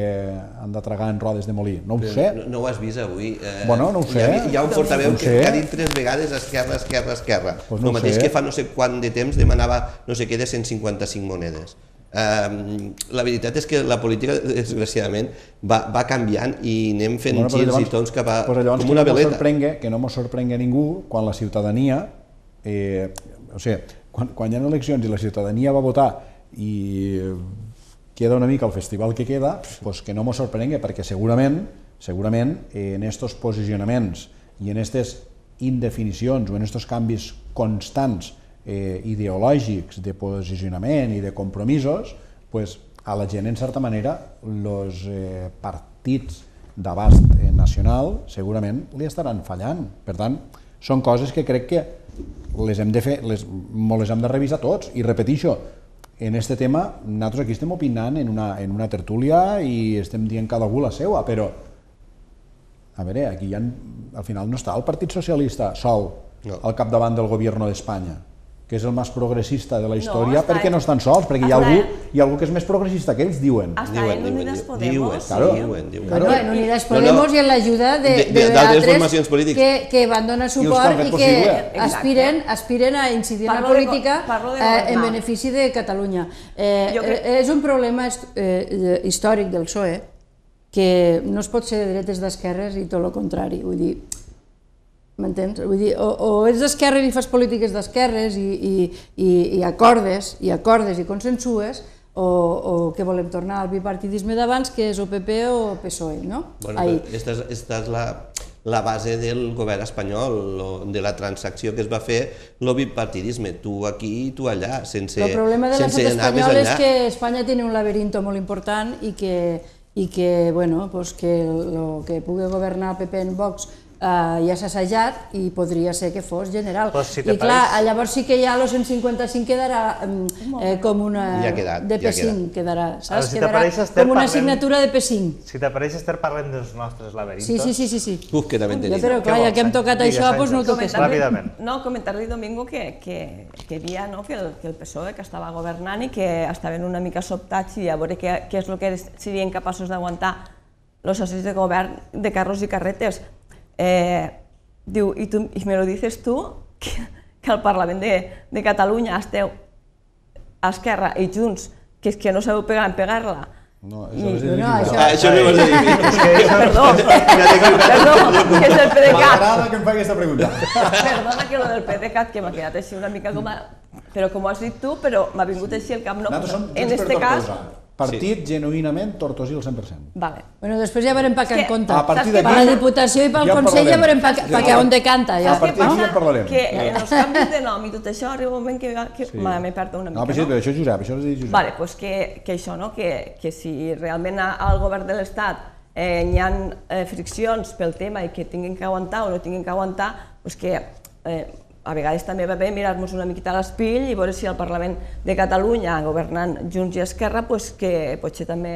han de tragar en rodes de molí. No ho sé. No, no ho has vist avui. Eh, Bueno, no ho sé. Hi ha, hi ha un portaveu No que, que ha dit tres vegades esquerra, esquerra, esquerra. Pues no el mateix sé. que fa no sé quant de temps demanava no sé què de 155 monedes. Um, la veritat és que la política, desgraciadament, va, va canviant i anem fent Bueno, però girs i llavors- tons cap a, pues llavors com que una no mos veleta. que no mos sorprenga ningú quan la ciutadania, eh, o sigui, quan, quan hi ha eleccions i la ciutadania va votar i queda una mica el festival que queda, pues que no mos sorprenga, perquè segurament, segurament en estos posicionaments i en aquestes indefinicions o en estos canvis constants eh, ideològics de posicionament i de compromisos, pues, a la gent, en certa manera, els eh, partits d'abast nacional segurament li estaran fallant. Per tant, són coses que crec que les hem de fer, les, les hem de revisar tots. I repetixo, en este tema nosaltres aquí estem opinant en una, en una tertúlia i estem dient cada algú la seua, però a veure, aquí ha, al final no està el Partit Socialista sol No. al capdavant del govern d'Espanya, que és el més progressista de la història, està perquè en- no estan sols, perquè hi ha, està algú, en- hi ha algú que és més progressista que ells, diuen. Hasta Diuen, en diuen, Unidas diuen, Podemos, diuen, sí. claro. diuen, diuen. Bueno, en Unidas No, no. Podemos i en l'ajuda de, De- de, de- d'altres altres formacions polítiques. que, que van donar suport fet i que aspiren, aspiren a incidir en la Parlo de go- política parlo de eh, en benefici de Catalunya. Eh, crec- eh, és un problema eh, històric del PSOE que no es pot ser de dretes d'esquerres i tot el contrari. Vull dir, M'entens? Vull dir, o, o ets d'esquerra i fas polítiques d'esquerres i, i, i, i acordes, i acordes i consensues, o, o que volem tornar al bipartidisme d'abans, que és o PP o PSOE, no? Bueno, Ahí. però esta és, esta és la, la base del govern espanyol, lo, de la transacció que es va fer, el bipartidisme, tu aquí i tu allà, sense, el problema de l'estat espanyol és que Espanya tiene un laberinto molt important i que, i que, bueno, pues que el que pugui governar PP en Vox eh, ja s'ha assajat i podria ser que fos general. Pues si I clar, pareix- llavors sí que ja el 155 quedarà eh, com una... Ja ha quedat, de ja ha P5 quedarà, Ara, saps? si quedarà Esther, com una parlem- assignatura de P5. Si t'apareix, Esther, parlem dels nostres laberintos. Sí, sí, sí, sí, sí. Uf, que també en Ja, tenim. però clar, ja que hem tocat Digues, això, doncs no ho toques. Ràpidament. No, comentar-li Domingo que, que, que havia no, que, el, que el PSOE que estava governant i que estaven una mica sobtats i a veure què, què és el que serien capaços d'aguantar els socis de govern de carros i carretes. Eh, diu, i, tu, i me lo dices tu, [laughs] que, que al Parlament de, de Catalunya esteu a Esquerra i Junts, que és que no sabeu pegar en pegar-la. No, això No, això- Ah, això no ho has de dir. Perdó, [laughs] perdó, que és el PDeCAT. M'agrada que em faci aquesta pregunta. [laughs] Perdona que lo del PDeCAT, que m'ha quedat així una mica com a... Però com ho has dit tu, però m'ha vingut així el cap. No, en este cas... Partit genuïnament tortosí al 100%. Vale. Bueno, després ja veurem per què en compte. A partir Saps Per la d'aquí... Diputació i pel Ja Consell ja veurem per, per Ja. què on decanta. Ja. A partir d'aquí ja en parlarem. Que en els canvis de nom i tot això arriba un moment que, que Sí. m'he m'he perdut una mica, No, però, sí, però això és Josep, això és de Josep. Vale, pues que, que això, no? que, que si realment al govern de l'Estat eh, hi ha eh, friccions pel tema i que tinguin que aguantar o no tinguin que aguantar, pues que eh, a vegades també va bé mirar-nos una miqueta a l'espill i veure si al Parlament de Catalunya, governant Junts i Esquerra, pues que potser també,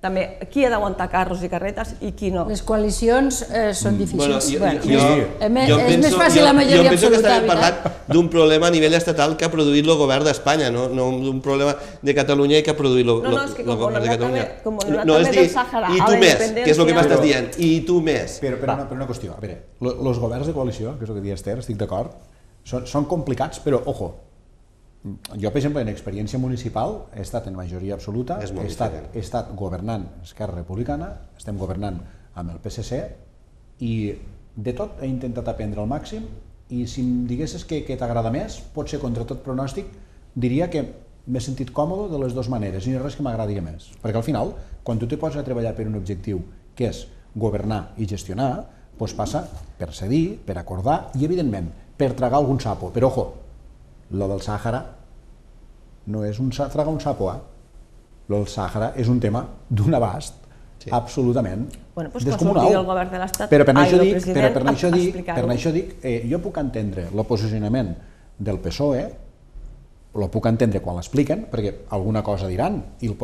també qui ha d'aguantar carros i carretes i qui no. Les coalicions eh, són difícils. jo, Bueno, jo, jo, és jo és penso, més fàcil jo, la majoria jo penso que absoluta, estarem veritat? parlant d'un problema a nivell estatal que ha produït el govern d'Espanya, no, no d'un problema de Catalunya i que ha produït el, No, no, és que el com govern de Catalunya. també- com volem no, és també dir, del Sàhara i tu més, que és el que m'estàs dient, i tu més. Però, però, una, però una qüestió, a veure, els governs de coalició, que és el que deia Esther, estic d'acord, són, són complicats, però, ojo, jo, per exemple, en experiència municipal he estat en majoria absoluta, he estat, he estat governant Esquerra Republicana, estem governant amb el PSC, i de tot he intentat aprendre al màxim, i si em diguessis que, que t'agrada més, pot ser contra tot pronòstic, diria que m'he sentit còmode de les dues maneres, i no hi ha res que m'agradi més. Perquè al final, quan tu te poses a treballar per un objectiu, que és governar i gestionar, doncs passa per cedir, per acordar i, evidentment, per tragar algun sapo. Però, ojo, lo del Sàhara no és un, sa- tragar un sapo, eh? Lo del Sàhara és un tema d'un abast sí. absolutament Bueno, quan descomunal. surti el govern de l'Estat, Però per ai, això el dic, però per això dic, per això dic eh, jo puc entendre el posicionament del PSOE, lo puc entendre quan l'expliquen, perquè alguna cosa diran, i el,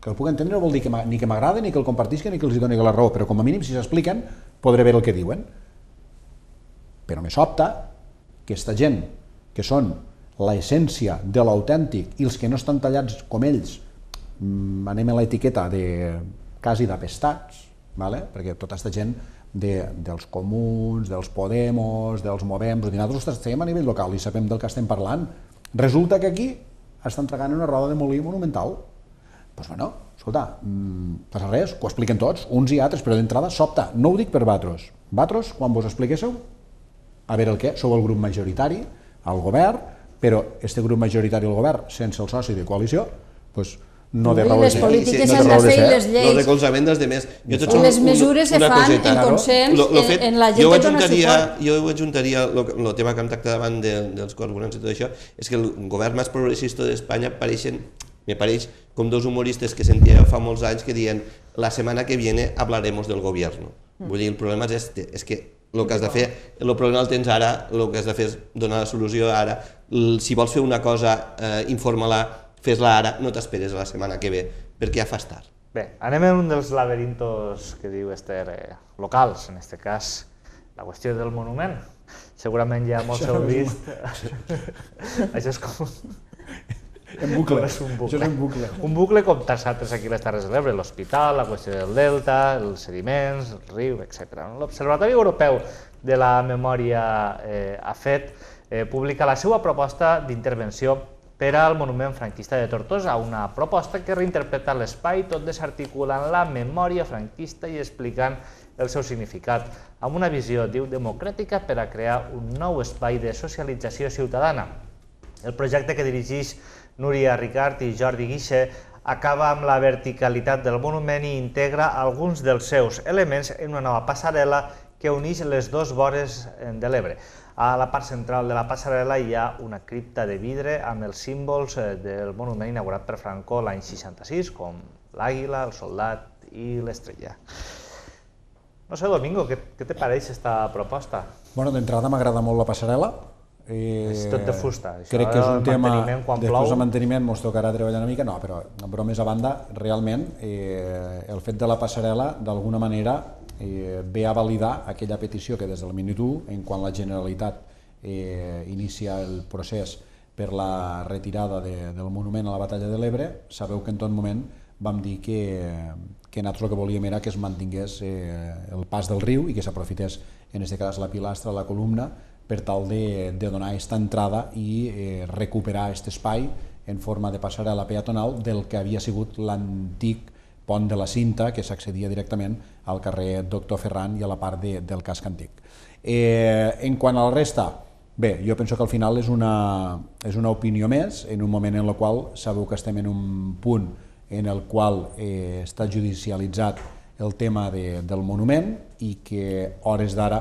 que el puc entendre no vol dir que ni que m'agrada, ni que el compartisquen, ni que els doni la raó, però com a mínim si s'expliquen podré veure el que diuen. Però me sobta que aquesta gent, que són l'essència de l'autèntic i els que no estan tallats com ells, mm, anem a l'etiqueta de quasi d'apestats, vale? perquè tota aquesta gent de, dels comuns, dels Podemos, dels Movem, vull dir, nosaltres estem a nivell local i sabem del que estem parlant, resulta que aquí estan tragant una roda de molí monumental. Doncs pues bueno, escolta, mmm, passa res, ho expliquen tots, uns i altres, però d'entrada sobta, no ho dic per Batros. Batros, quan vos expliquéssiu, a veure el què, sou el grup majoritari, al govern, però este grup majoritari al govern, sense el soci de coalició, doncs no té I raó les de ser. polítiques no té s'han de fer i les El lleis. recolzament dels demés. Jo tot I som les un- mesures se una fan coseta. en consens, Lo- lo en- fet, en la gent jo que ho dona ajuntaria, suport. jo ho ajuntaria, el tema que hem tractat davant de, dels carburants i tot això, és que el govern més progressista d'Espanya pareixen, me pareix com dos humoristes que sentia fa molts anys que diuen la setmana que viene hablaremos del gobierno. Vull dir, el problema és este, és que el que has de fer, el problema el tens ara, el que has de fer és donar la solució ara. Si vols fer una cosa, eh, informa-la, fes-la ara, no t'esperes a la setmana que ve, perquè ja fas tard. Bé, anem en un dels laberintos que diu Esther, eh, locals, en este cas, la qüestió del monument. Segurament ja molts heu vist... [laughs] Això és com... En bucle. Com és un bucle. Això és un bucle. Un bucle com tants altres aquí a les Terres de l'Ebre, l'hospital, la qüestió del delta, els sediments, el riu, etc. L'Observatori Europeu de la Memòria eh, ha fet eh, publica la seva proposta d'intervenció per al monument franquista de Tortosa, una proposta que reinterpreta l'espai tot desarticulant la memòria franquista i explicant el seu significat, amb una visió, diu, democràtica per a crear un nou espai de socialització ciutadana. El projecte que dirigeix Núria Ricard i Jordi Guixe acaba amb la verticalitat del monument i integra alguns dels seus elements en una nova passarel·la que uneix les dues vores eh, de l'Ebre. A la part central de la passarel·la hi ha una cripta de vidre amb els símbols eh, del monument inaugurat per Franco l'any 66, com l'àguila, el soldat i l'estrella. No sé, Domingo, què, què te pareix aquesta proposta? Bueno, d'entrada m'agrada molt la passarel·la. Eh, És tot de fusta, això, Crec que és un tema... quan després plou. de manteniment mos tocarà treballar una mica, no, però bromes a banda, realment eh, el fet de la passarel·la d'alguna manera eh, ve a validar aquella petició que des del minut 1, en quan la Generalitat eh, inicia el procés per la retirada de, del monument a la batalla de l'Ebre, sabeu que en tot moment vam dir que, que nosaltres el que volíem era que es mantingués eh, el pas del riu i que s'aprofités, en aquest cas, la pilastra, la columna, per tal de, de donar aquesta entrada i eh, recuperar aquest espai en forma de passarel·la peatonal del que havia sigut l'antic pont de la Cinta, que s'accedia directament al carrer Doctor Ferran i a la part de, del casc antic. Eh, en quant a la resta, bé, jo penso que al final és una, és una opinió més, en un moment en el qual sabeu que estem en un punt en el qual eh, està judicialitzat el tema de, del monument i que hores d'ara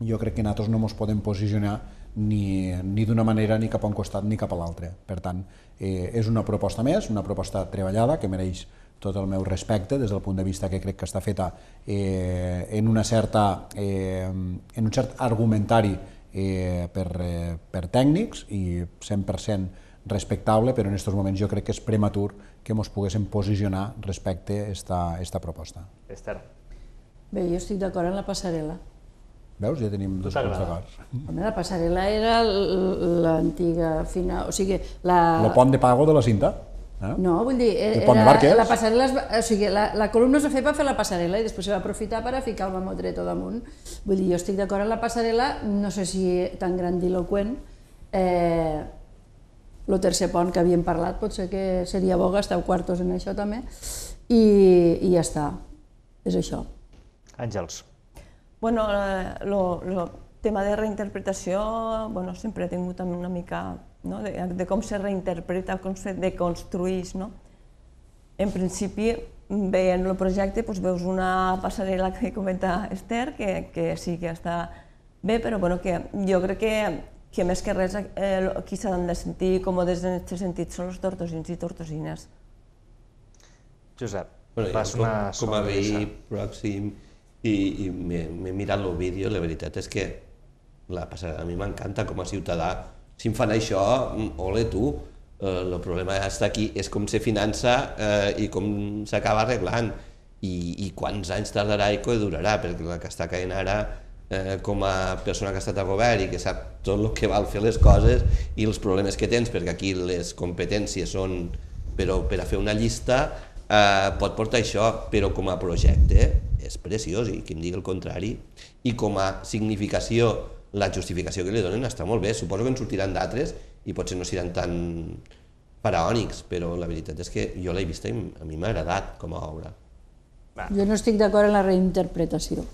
jo crec que nosaltres no ens podem posicionar ni, ni d'una manera ni cap a un costat ni cap a l'altre. Per tant, eh, és una proposta més, una proposta treballada que mereix tot el meu respecte des del punt de vista que crec que està feta eh, en, una certa, eh, en un cert argumentari eh, per, eh, per tècnics i 100% respectable, però en aquests moments jo crec que és prematur que ens poguéssim posicionar respecte a esta, esta proposta. Esther. Bé, jo estic d'acord amb la passarel·la. Veus? Ja tenim dos punts d'acord. Home, la passarel·la era l'antiga final... O sigui, la... El pont de pago de la cinta. Eh? No, vull dir, El era, pont de Barques? la passarel·la, es va, o sigui, la, la columna es va fer per fer la passarel·la i després se va aprofitar per a ficar el mamotreto damunt. Vull dir, jo estic d'acord amb la passarel·la, no sé si tan grandiloquent, eh, el tercer pont que havíem parlat, potser que seria bo gastar quartos en això també, i, i ja està, és això. Àngels. Bueno, el tema de reinterpretació, bueno, sempre he tingut una mica no? de, de com se reinterpreta, com se deconstrueix. No? En principi, veient el projecte, doncs veus una passarel·la que comenta Esther, que, que sí que està bé, però bueno, que jo crec que, que més que res eh, qui s'han de sentir còmodes en aquest sentit són els tortosins i tortosines. Josep, Bueno, jo, com, una com a veí pròxim i, i m'he mirat el vídeo, la veritat és que la passarel·la a mi m'encanta com a ciutadà. Si em fan això, mm, ole tu, eh, el problema està aquí, és com se finança eh, i com s'acaba arreglant. I, i quants anys tardarà i que durarà, perquè la que està caient ara eh, com a persona que ha estat a govern i que sap tot el que val fer les coses i els problemes que tens, perquè aquí les competències són però per a fer una llista eh, pot portar això, però com a projecte és preciós i qui em digui el contrari i com a significació la justificació que li donen està molt bé, suposo que en sortiran d'altres i potser no seran tan faraònics, però la veritat és que jo l'he vista i a mi m'ha agradat com a obra. Jo no estic d'acord en la reinterpretació,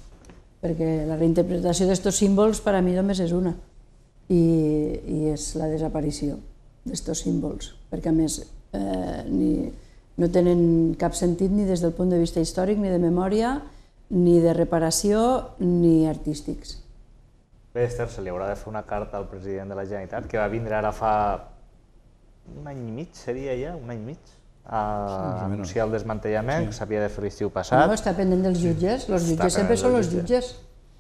perquè la reinterpretació d'estos símbols per a mi només és una, i, i és la desaparició d'estos símbols, perquè a més eh, ni, no tenen cap sentit ni des del punt de vista històric, ni de memòria, ni de reparació, ni artístics. Bé, Esther, se li haurà de fer una carta al president de la Generalitat, que va vindre ara fa un any i mig, seria ja, un any i mig, a menys. anunciar el desmantellament, que s'havia de fer l'estiu No, passat. està pendent dels jutges, els Està jutges sempre són els jutges.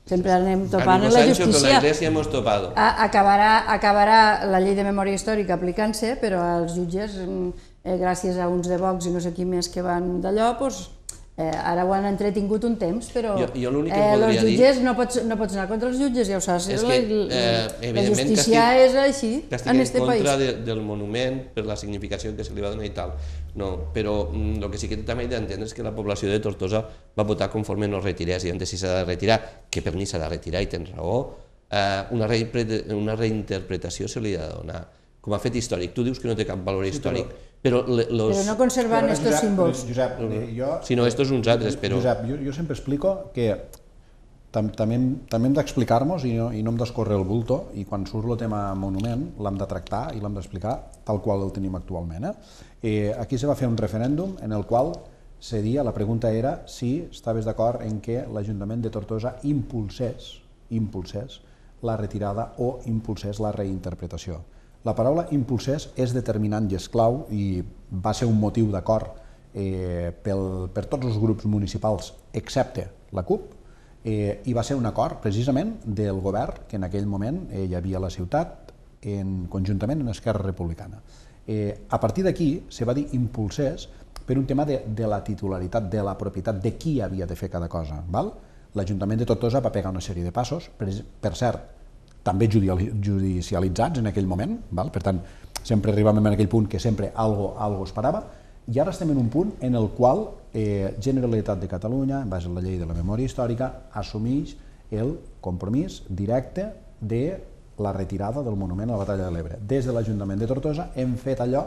Sempre anem topant en la Sancho, con la justícia. iglesia hemos topado. A- Acabarà, acabarà la llei de memòria històrica aplicant-se, però els jutges, mm, eh, gràcies a uns de Vox i no sé qui més que van d'allò, doncs, eh, ara ho han entretingut un temps, però Jo- jo l'únic que eh, els dir- jutges no pots, no pots anar contra els jutges, ja ho saps. És que, la- eh, la evidentment que justícia estic- és així que estic en en este país. contra de, del monument per la significació que se li va donar i tal. No, però mm, el que sí que també he d'entendre és que la població de Tortosa va votar conforme no retirés i antes si s'ha de retirar, que per mi s'ha de retirar i tens raó, eh, una, reimpre- una reinterpretació se li ha de donar com a fet històric. Tu dius que no té cap valor històric, però, le, los, Però no conservant Però, estos Josep, símbols. Josep, eh, jo, si no, estos uns altres, però... Josep, jo, jo sempre explico que tam, també, hem- també hem d'explicar-nos i, no, i no hem d'escórrer el bulto i quan surt el tema monument l'hem de tractar i l'hem d'explicar tal qual el tenim actualment. Eh? Eh, aquí se va fer un referèndum en el qual se dia, la pregunta era si estaves d'acord en que l'Ajuntament de Tortosa impulsés, impulsés la retirada o impulsés la reinterpretació. La paraula impulsés és determinant i és clau i va ser un motiu d'acord eh, pel, per tots els grups municipals, excepte la CUP, eh, i va ser un acord precisament del govern que en aquell moment eh, hi havia la ciutat en, conjuntament amb Esquerra Republicana. Eh, a partir d'aquí se va dir impulsés per un tema de, de la titularitat, de la propietat, de qui havia de fer cada cosa. Val? L'Ajuntament de Tortosa va pegar una sèrie de passos, per, per cert, també judicialitzats en aquell moment, val? per tant, sempre arribàvem en aquell punt que sempre algo, algo es parava, i ara estem en un punt en el qual eh, Generalitat de Catalunya, en base a la llei de la memòria històrica, assumeix el compromís directe de la retirada del monument a la Batalla de l'Ebre. Des de l'Ajuntament de Tortosa hem fet allò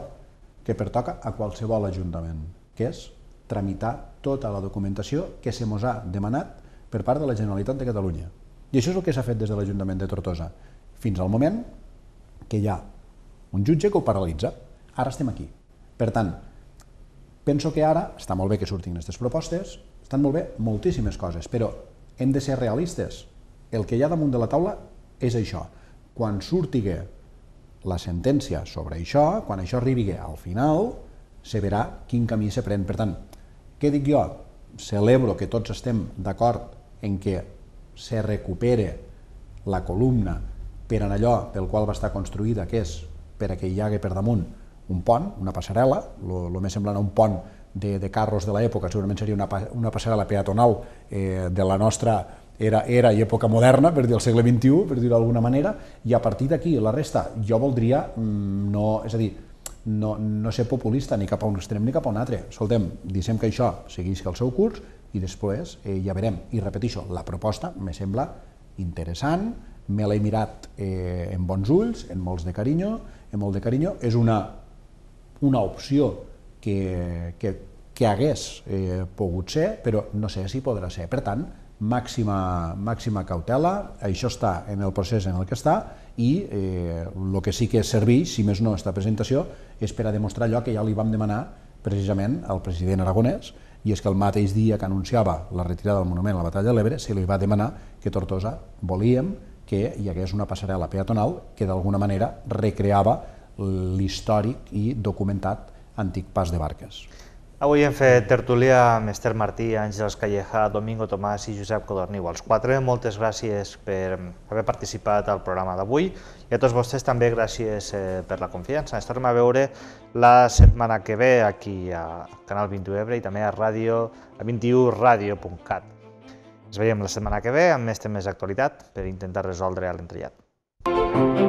que pertoca a qualsevol ajuntament, que és tramitar tota la documentació que se mos ha demanat per part de la Generalitat de Catalunya. I això és el que s'ha fet des de l'Ajuntament de Tortosa, fins al moment que hi ha un jutge que ho paralitza. Ara estem aquí. Per tant, penso que ara està molt bé que surtin aquestes propostes, estan molt bé moltíssimes coses, però hem de ser realistes. El que hi ha damunt de la taula és això. Quan surtigui la sentència sobre això, quan això arribi al final, se verà quin camí se pren. Per tant, què dic jo? Celebro que tots estem d'acord en que se recupere la columna per en allò pel qual va estar construïda, que és per a que hi hagi per damunt un pont, una passarel·la, el més semblant a un pont de, de carros de l'època, segurament seria una, una passarel·la peatonal eh, de la nostra era, era i època moderna, per dir el segle XXI, per dir-ho d'alguna manera, i a partir d'aquí la resta jo voldria mm, no, és a dir, no, no ser populista ni cap a un extrem ni cap a un altre. Escoltem, dissem que això segueix el seu curs i després eh, ja verem. I repetixo, la proposta me sembla interessant, me l'he mirat eh, en bons ulls, en molts de carinyo, en molt de carinyo. És una, una opció que, que, que hagués eh, pogut ser, però no sé si podrà ser. Per tant, màxima, màxima cautela, això està en el procés en el que està i eh, que sí que serveix, si més no, aquesta presentació, és per a demostrar allò que ja li vam demanar precisament al president aragonès, i és que el mateix dia que anunciava la retirada del monument a la batalla de l'Ebre se li va demanar que Tortosa volíem que hi hagués una passarel·la peatonal que d'alguna manera recreava l'històric i documentat antic pas de barques. Avui hem fet tertúlia amb Esther Martí, Àngels Calleja, Domingo Tomàs i Josep Codorniu. Els quatre, moltes gràcies per haver participat al programa d'avui i a tots vostès també gràcies eh, per la confiança. Ens tornem a veure la setmana que ve aquí a Canal 21 Ebre i també a ràdio a 21radio.cat. Ens veiem la setmana que ve amb més temes d'actualitat per intentar resoldre l'entrellat.